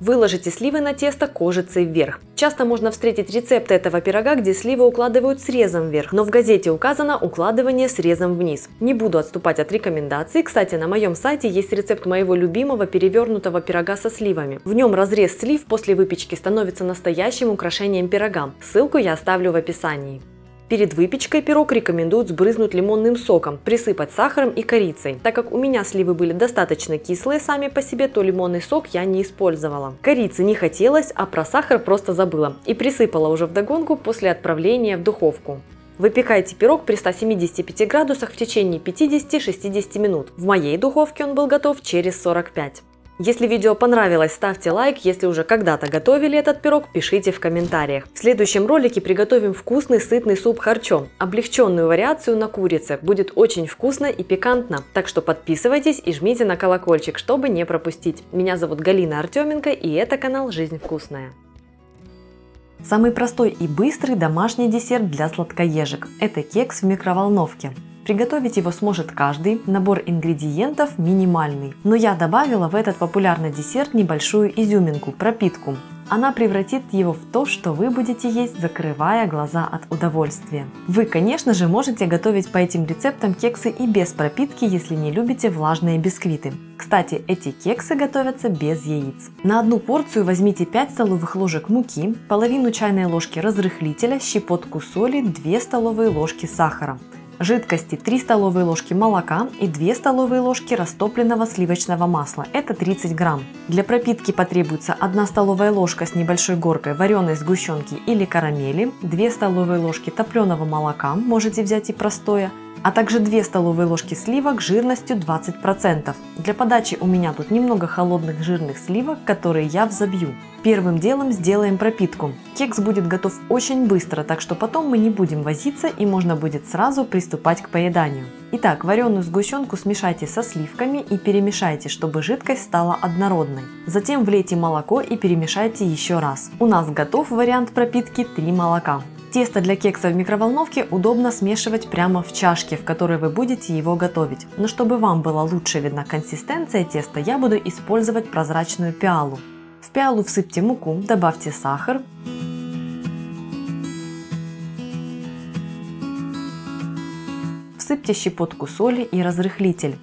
Выложите сливы на тесто кожицей вверх. Часто можно встретить рецепты этого пирога, где сливы укладывают срезом вверх, но в газете указано укладывание срезом вниз. Не буду отступать от рекомендаций. Кстати, на моем сайте есть рецепт моего любимого перевернутого пирога со сливами. В нем разрез слив после выпечки становится настоящим украшением пирога. Ссылку я оставлю в описании. Перед выпечкой пирог рекомендуют сбрызнуть лимонным соком, присыпать сахаром и корицей. Так как у меня сливы были достаточно кислые сами по себе, то лимонный сок я не использовала. Корицы не хотелось, а про сахар просто забыла и присыпала уже в догонку после отправления в духовку. Выпекайте пирог при 175 градусах в течение 50-60 минут. В моей духовке он был готов через 45. Если видео понравилось, ставьте лайк. Если уже когда-то готовили этот пирог, пишите в комментариях. В следующем ролике приготовим вкусный сытный суп харчо. Облегченную вариацию на курице. Будет очень вкусно и пикантно. Так что подписывайтесь и жмите на колокольчик, чтобы не пропустить. Меня зовут Галина Артеменко и это канал Жизнь вкусная. Самый простой и быстрый домашний десерт для сладкоежек – это кекс в микроволновке. Приготовить его сможет каждый, набор ингредиентов минимальный. Но я добавила в этот популярный десерт небольшую изюминку, пропитку. Она превратит его в то, что вы будете есть, закрывая глаза от удовольствия. Вы, конечно же, можете готовить по этим рецептам кексы и без пропитки, если не любите влажные бисквиты. Кстати, эти кексы готовятся без яиц. На одну порцию возьмите 5 столовых ложек муки, половину чайной ложки разрыхлителя, щепотку соли, 2 столовые ложки сахара. Жидкости 3 столовые ложки молока и 2 столовые ложки растопленного сливочного масла, это 30 грамм. Для пропитки потребуется 1 столовая ложка с небольшой горкой вареной сгущенки или карамели, 2 столовые ложки топленого молока, можете взять и простое, а также 2 столовые ложки сливок жирностью 20%. Для подачи у меня тут немного холодных жирных сливок, которые я взобью. Первым делом сделаем пропитку. Кекс будет готов очень быстро, так что потом мы не будем возиться и можно будет сразу приступать к поеданию. Итак, вареную сгущенку смешайте со сливками и перемешайте, чтобы жидкость стала однородной. Затем влейте молоко и перемешайте еще раз. У нас готов вариант пропитки 3 молока. Тесто для кекса в микроволновке удобно смешивать прямо в чашке, в которой вы будете его готовить. Но чтобы вам была лучше видна консистенция теста, я буду использовать прозрачную пиалу. В пиалу всыпьте муку, добавьте сахар, всыпьте щепотку соли и разрыхлитель.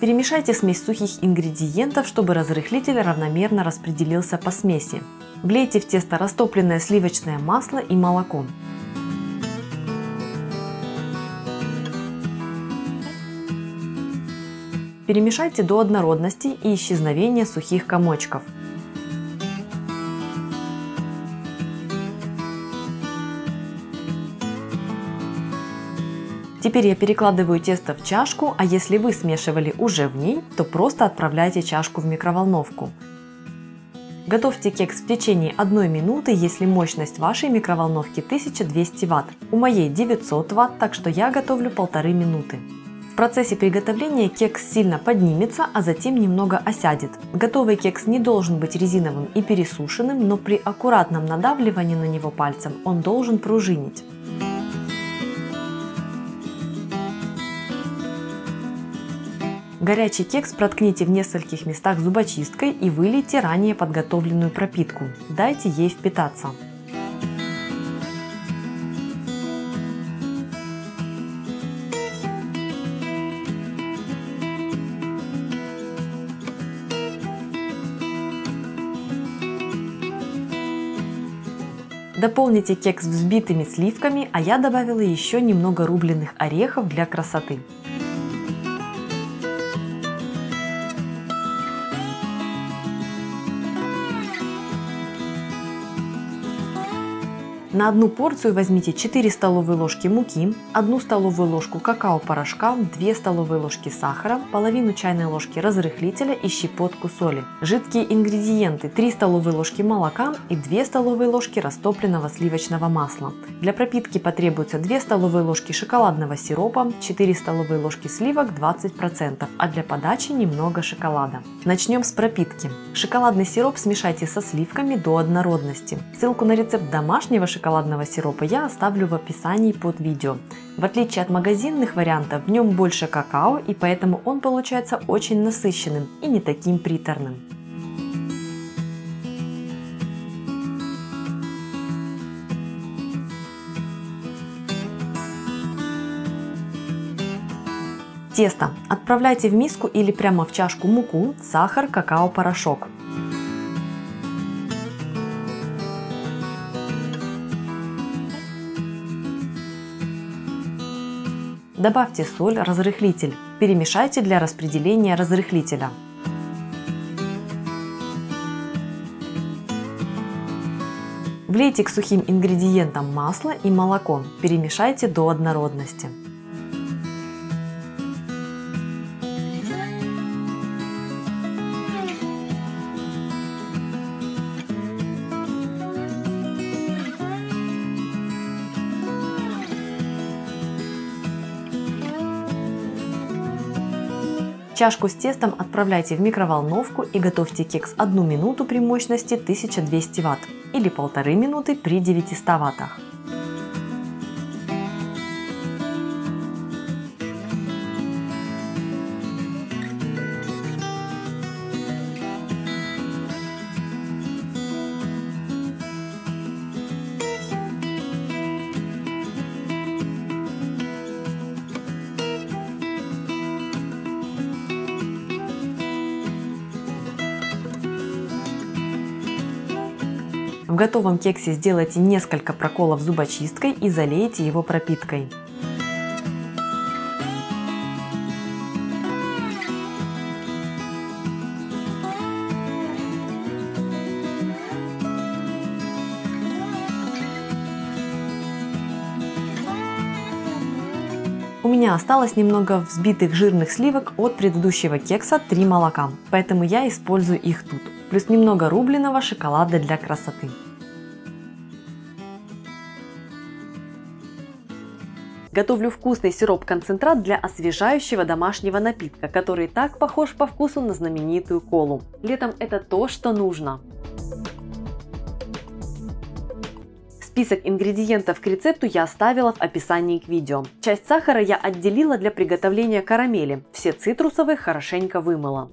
Перемешайте смесь сухих ингредиентов, чтобы разрыхлитель равномерно распределился по смеси. Влейте в тесто растопленное сливочное масло и молоко. Перемешайте до однородности и исчезновения сухих комочков. Теперь я перекладываю тесто в чашку, а если вы смешивали уже в ней, то просто отправляйте чашку в микроволновку. Готовьте кекс в течение 1 минуты, если мощность вашей микроволновки 1200 Вт. У моей 900 Вт, так что я готовлю полторы минуты. В процессе приготовления кекс сильно поднимется, а затем немного осядет. Готовый кекс не должен быть резиновым и пересушенным, но при аккуратном надавливании на него пальцем он должен пружинить. Горячий кекс проткните в нескольких местах зубочисткой и вылейте ранее подготовленную пропитку. Дайте ей впитаться. Дополните кекс взбитыми сливками, а я добавила еще немного рубленых орехов для красоты. На одну порцию возьмите 4 столовые ложки муки, 1 столовую ложку какао-порошка, 2 столовые ложки сахара, половину чайной ложки разрыхлителя и щепотку соли. Жидкие ингредиенты 3 столовые ложки молока и 2 столовые ложки растопленного сливочного масла. Для пропитки потребуется 2 столовые ложки шоколадного сиропа, 4 столовые ложки сливок 20%, а для подачи немного шоколада. Начнем с пропитки. Шоколадный сироп смешайте со сливками до однородности. Ссылку на рецепт домашнего шоколадного шоколадного сиропа я оставлю в описании под видео. В отличие от магазинных вариантов, в нем больше какао и поэтому он получается очень насыщенным и не таким приторным. Тесто. Отправляйте в миску или прямо в чашку муку, сахар, какао-порошок. Добавьте соль, разрыхлитель. Перемешайте для распределения разрыхлителя. Влейте к сухим ингредиентам масло и молоко. Перемешайте до однородности. Чашку с тестом отправляйте в микроволновку и готовьте кекс 1 минуту при мощности 1200 Вт или полторы минуты при 900 Вт. готовом кексе сделайте несколько проколов зубочисткой и залейте его пропиткой. У меня осталось немного взбитых жирных сливок от предыдущего кекса 3 молока, поэтому я использую их тут, плюс немного рубленого шоколада для красоты. Готовлю вкусный сироп-концентрат для освежающего домашнего напитка, который так похож по вкусу на знаменитую колу. Летом это то, что нужно. Список ингредиентов к рецепту я оставила в описании к видео. Часть сахара я отделила для приготовления карамели. Все цитрусовые хорошенько вымыла.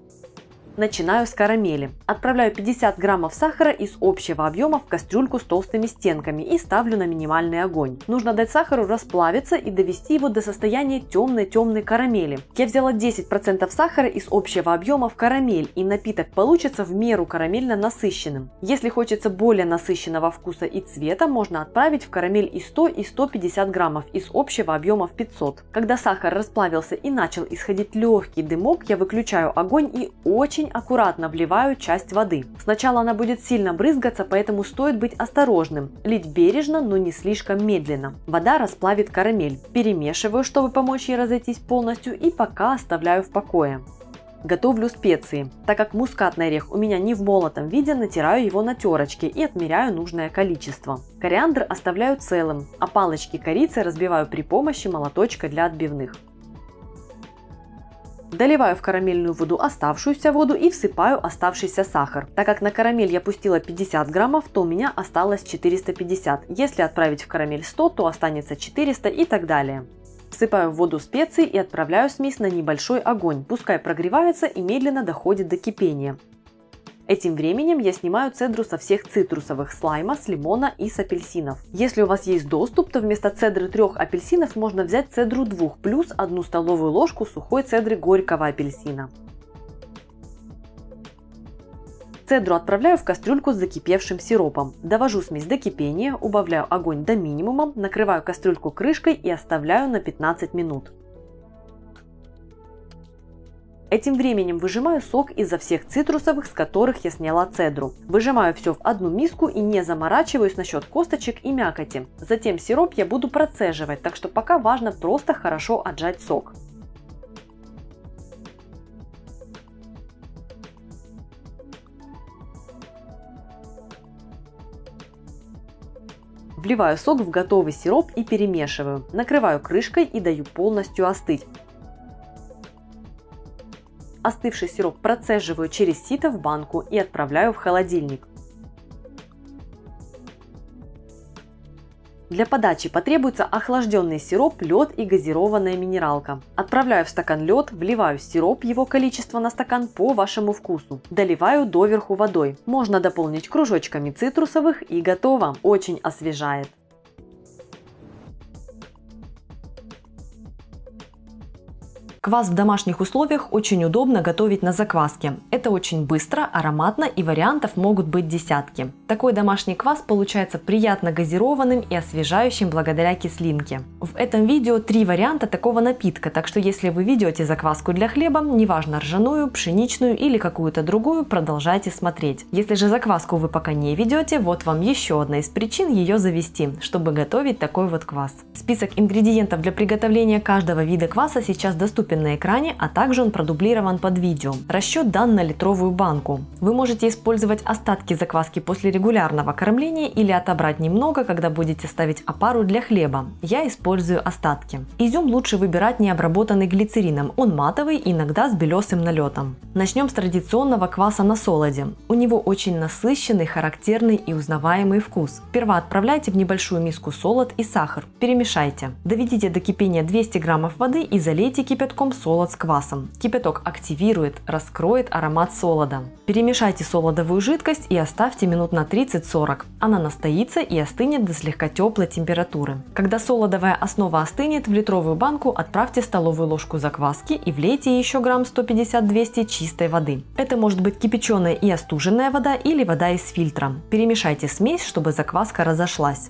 Начинаю с карамели. Отправляю 50 граммов сахара из общего объема в кастрюльку с толстыми стенками и ставлю на минимальный огонь. Нужно дать сахару расплавиться и довести его до состояния темной-темной карамели. Я взяла 10% сахара из общего объема в карамель и напиток получится в меру карамельно насыщенным. Если хочется более насыщенного вкуса и цвета, можно отправить в карамель и 100 и 150 граммов из общего объема в 500. Когда сахар расплавился и начал исходить легкий дымок, я выключаю огонь и очень очень аккуратно вливаю часть воды. Сначала она будет сильно брызгаться, поэтому стоит быть осторожным. Лить бережно, но не слишком медленно. Вода расплавит карамель. Перемешиваю, чтобы помочь ей разойтись полностью и пока оставляю в покое. Готовлю специи. Так как мускатный орех у меня не в молотом виде, натираю его на терочке и отмеряю нужное количество. Кориандр оставляю целым, а палочки корицы разбиваю при помощи молоточка для отбивных. Доливаю в карамельную воду оставшуюся воду и всыпаю оставшийся сахар. Так как на карамель я пустила 50 граммов, то у меня осталось 450. Если отправить в карамель 100, то останется 400 и так далее. Всыпаю в воду специи и отправляю смесь на небольшой огонь, пускай прогревается и медленно доходит до кипения. Этим временем я снимаю цедру со всех цитрусовых слайма, с лимона и с апельсинов. Если у вас есть доступ, то вместо цедры трех апельсинов можно взять цедру двух плюс одну столовую ложку сухой цедры горького апельсина. Цедру отправляю в кастрюльку с закипевшим сиропом. Довожу смесь до кипения, убавляю огонь до минимума, накрываю кастрюльку крышкой и оставляю на 15 минут. Этим временем выжимаю сок изо всех цитрусовых, с которых я сняла цедру. Выжимаю все в одну миску и не заморачиваюсь насчет косточек и мякоти. Затем сироп я буду процеживать, так что пока важно просто хорошо отжать сок. Вливаю сок в готовый сироп и перемешиваю. Накрываю крышкой и даю полностью остыть. Остывший сироп процеживаю через сито в банку и отправляю в холодильник. Для подачи потребуется охлажденный сироп, лед и газированная минералка. Отправляю в стакан лед, вливаю сироп, его количество на стакан по вашему вкусу. Доливаю доверху водой. Можно дополнить кружочками цитрусовых и готово. Очень освежает. Квас в домашних условиях очень удобно готовить на закваске. Это очень быстро, ароматно и вариантов могут быть десятки. Такой домашний квас получается приятно газированным и освежающим благодаря кислинке. В этом видео три варианта такого напитка, так что если вы ведете закваску для хлеба, неважно ржаную, пшеничную или какую-то другую, продолжайте смотреть. Если же закваску вы пока не ведете, вот вам еще одна из причин ее завести, чтобы готовить такой вот квас. Список ингредиентов для приготовления каждого вида кваса сейчас доступен доступен на экране, а также он продублирован под видео. Расчет дан на литровую банку. Вы можете использовать остатки закваски после регулярного кормления или отобрать немного, когда будете ставить опару для хлеба. Я использую остатки. Изюм лучше выбирать не обработанный глицерином, он матовый, иногда с белесым налетом. Начнем с традиционного кваса на солоде. У него очень насыщенный, характерный и узнаваемый вкус. Сперва отправляйте в небольшую миску солод и сахар. Перемешайте. Доведите до кипения 200 граммов воды и залейте кипятком кипятком солод с квасом. Кипяток активирует, раскроет аромат солода. Перемешайте солодовую жидкость и оставьте минут на 30-40. Она настоится и остынет до слегка теплой температуры. Когда солодовая основа остынет, в литровую банку отправьте столовую ложку закваски и влейте еще грамм 150-200 чистой воды. Это может быть кипяченая и остуженная вода или вода из фильтра. Перемешайте смесь, чтобы закваска разошлась.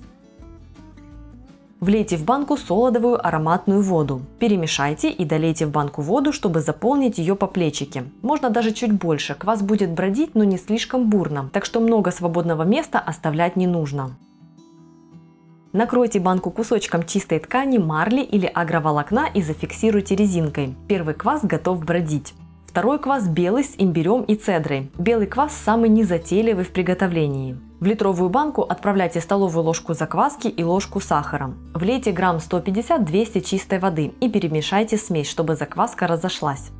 Влейте в банку солодовую ароматную воду. Перемешайте и долейте в банку воду, чтобы заполнить ее по плечике. Можно даже чуть больше, квас будет бродить, но не слишком бурно, так что много свободного места оставлять не нужно. Накройте банку кусочком чистой ткани, марли или агроволокна и зафиксируйте резинкой. Первый квас готов бродить. Второй квас белый с имбирем и цедрой. Белый квас самый незатейливый в приготовлении. В литровую банку отправляйте столовую ложку закваски и ложку сахара. Влейте грамм 150-200 чистой воды и перемешайте смесь, чтобы закваска разошлась.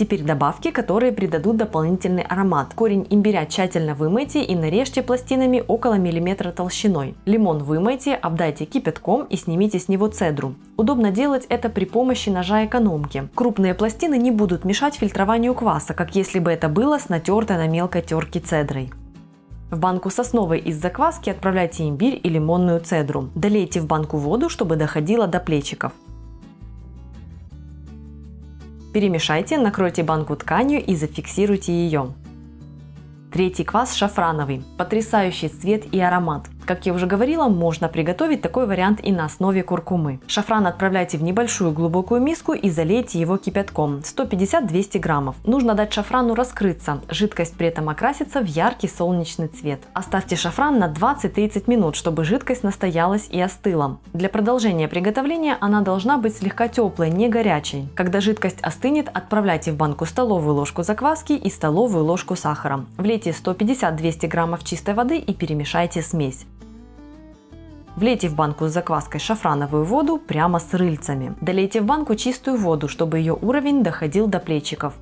Теперь добавки, которые придадут дополнительный аромат. Корень имбиря тщательно вымойте и нарежьте пластинами около миллиметра толщиной. Лимон вымойте, обдайте кипятком и снимите с него цедру. Удобно делать это при помощи ножа экономки. Крупные пластины не будут мешать фильтрованию кваса, как если бы это было с натертой на мелкой терке цедрой. В банку сосновой из закваски отправляйте имбирь и лимонную цедру. Долейте в банку воду, чтобы доходило до плечиков. Перемешайте, накройте банку тканью и зафиксируйте ее. Третий квас шафрановый. Потрясающий цвет и аромат. Как я уже говорила, можно приготовить такой вариант и на основе куркумы. Шафран отправляйте в небольшую глубокую миску и залейте его кипятком 150-200 граммов. Нужно дать шафрану раскрыться, жидкость при этом окрасится в яркий солнечный цвет. Оставьте шафран на 20-30 минут, чтобы жидкость настоялась и остыла. Для продолжения приготовления она должна быть слегка теплой, не горячей. Когда жидкость остынет, отправляйте в банку столовую ложку закваски и столовую ложку сахара. Влейте 150-200 граммов чистой воды и перемешайте смесь. Влейте в банку с закваской шафрановую воду прямо с рыльцами. Долейте в банку чистую воду, чтобы ее уровень доходил до плечиков.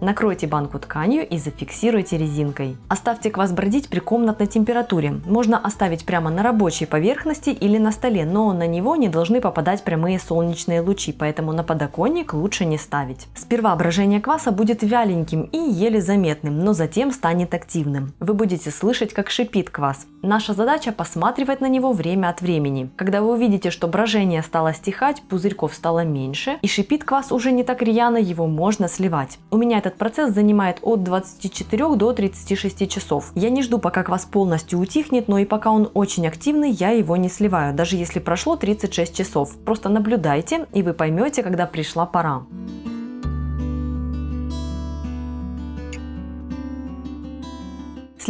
Накройте банку тканью и зафиксируйте резинкой. Оставьте квас бродить при комнатной температуре. Можно оставить прямо на рабочей поверхности или на столе, но на него не должны попадать прямые солнечные лучи, поэтому на подоконник лучше не ставить. Сперва брожение кваса будет вяленьким и еле заметным, но затем станет активным. Вы будете слышать, как шипит квас. Наша задача посматривать на него время от времени. Когда вы увидите, что брожение стало стихать, пузырьков стало меньше и шипит квас уже не так рьяно, его можно сливать. У меня это этот процесс занимает от 24 до 36 часов. Я не жду, пока квас полностью утихнет, но и пока он очень активный, я его не сливаю, даже если прошло 36 часов. Просто наблюдайте, и вы поймете, когда пришла пора.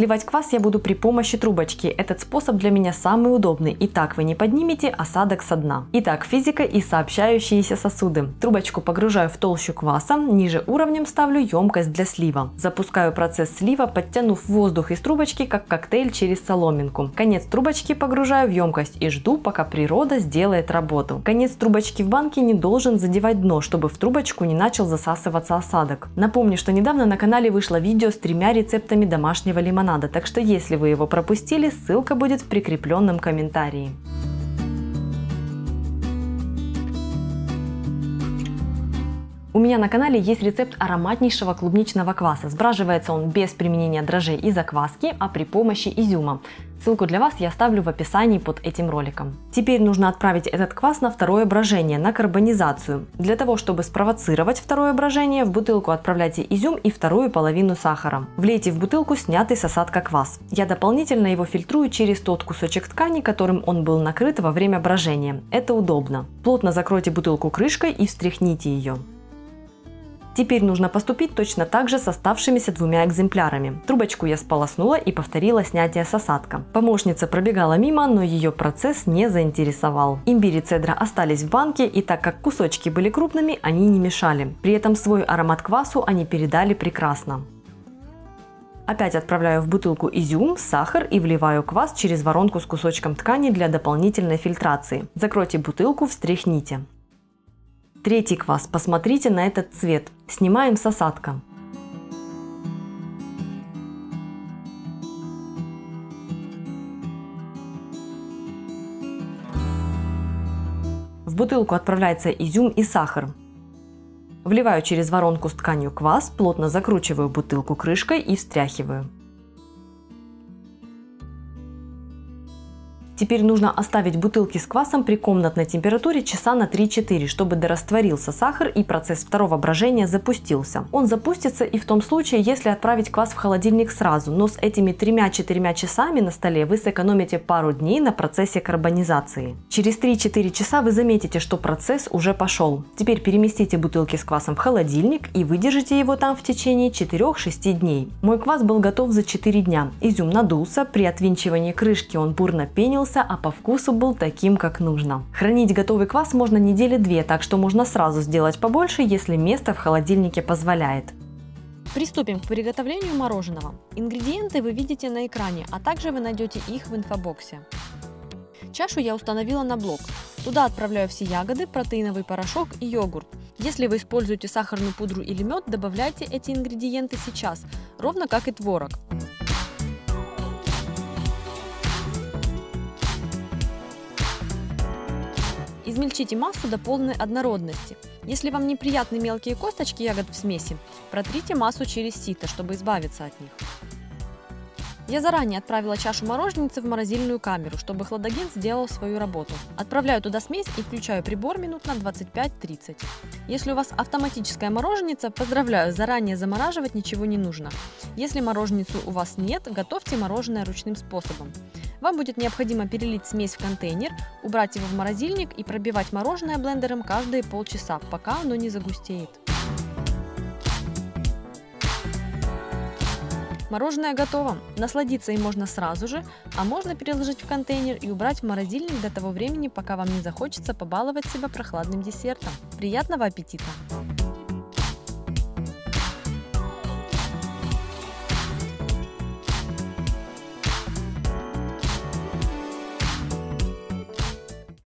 Сливать квас я буду при помощи трубочки. Этот способ для меня самый удобный. И так вы не поднимете осадок со дна. Итак, физика и сообщающиеся сосуды. Трубочку погружаю в толщу кваса, ниже уровнем ставлю емкость для слива. Запускаю процесс слива, подтянув воздух из трубочки, как коктейль через соломинку. Конец трубочки погружаю в емкость и жду, пока природа сделает работу. Конец трубочки в банке не должен задевать дно, чтобы в трубочку не начал засасываться осадок. Напомню, что недавно на канале вышло видео с тремя рецептами домашнего лимонада лимонада, так что если вы его пропустили, ссылка будет в прикрепленном комментарии. У меня на канале есть рецепт ароматнейшего клубничного кваса. Сбраживается он без применения дрожжей и закваски, а при помощи изюма. Ссылку для вас я оставлю в описании под этим роликом. Теперь нужно отправить этот квас на второе брожение, на карбонизацию. Для того, чтобы спровоцировать второе брожение, в бутылку отправляйте изюм и вторую половину сахара. Влейте в бутылку снятый с осадка квас. Я дополнительно его фильтрую через тот кусочек ткани, которым он был накрыт во время брожения. Это удобно. Плотно закройте бутылку крышкой и встряхните ее. Теперь нужно поступить точно так же с оставшимися двумя экземплярами. Трубочку я сполоснула и повторила снятие с осадка. Помощница пробегала мимо, но ее процесс не заинтересовал. Имбирь и цедра остались в банке, и так как кусочки были крупными, они не мешали. При этом свой аромат квасу они передали прекрасно. Опять отправляю в бутылку изюм, сахар и вливаю квас через воронку с кусочком ткани для дополнительной фильтрации. Закройте бутылку, встряхните. Третий квас. Посмотрите на этот цвет. Снимаем с осадка. В бутылку отправляется изюм и сахар. Вливаю через воронку с тканью квас, плотно закручиваю бутылку крышкой и встряхиваю. Теперь нужно оставить бутылки с квасом при комнатной температуре часа на 3-4, чтобы дорастворился сахар и процесс второго брожения запустился. Он запустится и в том случае, если отправить квас в холодильник сразу, но с этими 3-4 часами на столе вы сэкономите пару дней на процессе карбонизации. Через 3-4 часа вы заметите, что процесс уже пошел. Теперь переместите бутылки с квасом в холодильник и выдержите его там в течение 4-6 дней. Мой квас был готов за 4 дня. Изюм надулся, при отвинчивании крышки он бурно пенился, а по вкусу был таким, как нужно. Хранить готовый квас можно недели две, так что можно сразу сделать побольше, если место в холодильнике позволяет. Приступим к приготовлению мороженого. Ингредиенты вы видите на экране, а также вы найдете их в инфобоксе. Чашу я установила на блок. Туда отправляю все ягоды, протеиновый порошок и йогурт. Если вы используете сахарную пудру или мед, добавляйте эти ингредиенты сейчас, ровно как и творог. Измельчите массу до полной однородности. Если вам неприятны мелкие косточки ягод в смеси, протрите массу через сито, чтобы избавиться от них. Я заранее отправила чашу мороженицы в морозильную камеру, чтобы хладоген сделал свою работу. Отправляю туда смесь и включаю прибор минут на 25-30. Если у вас автоматическая мороженица, поздравляю, заранее замораживать ничего не нужно. Если мороженицу у вас нет, готовьте мороженое ручным способом. Вам будет необходимо перелить смесь в контейнер, убрать его в морозильник и пробивать мороженое блендером каждые полчаса, пока оно не загустеет. Мороженое готово. Насладиться им можно сразу же, а можно переложить в контейнер и убрать в морозильник до того времени, пока вам не захочется побаловать себя прохладным десертом. Приятного аппетита!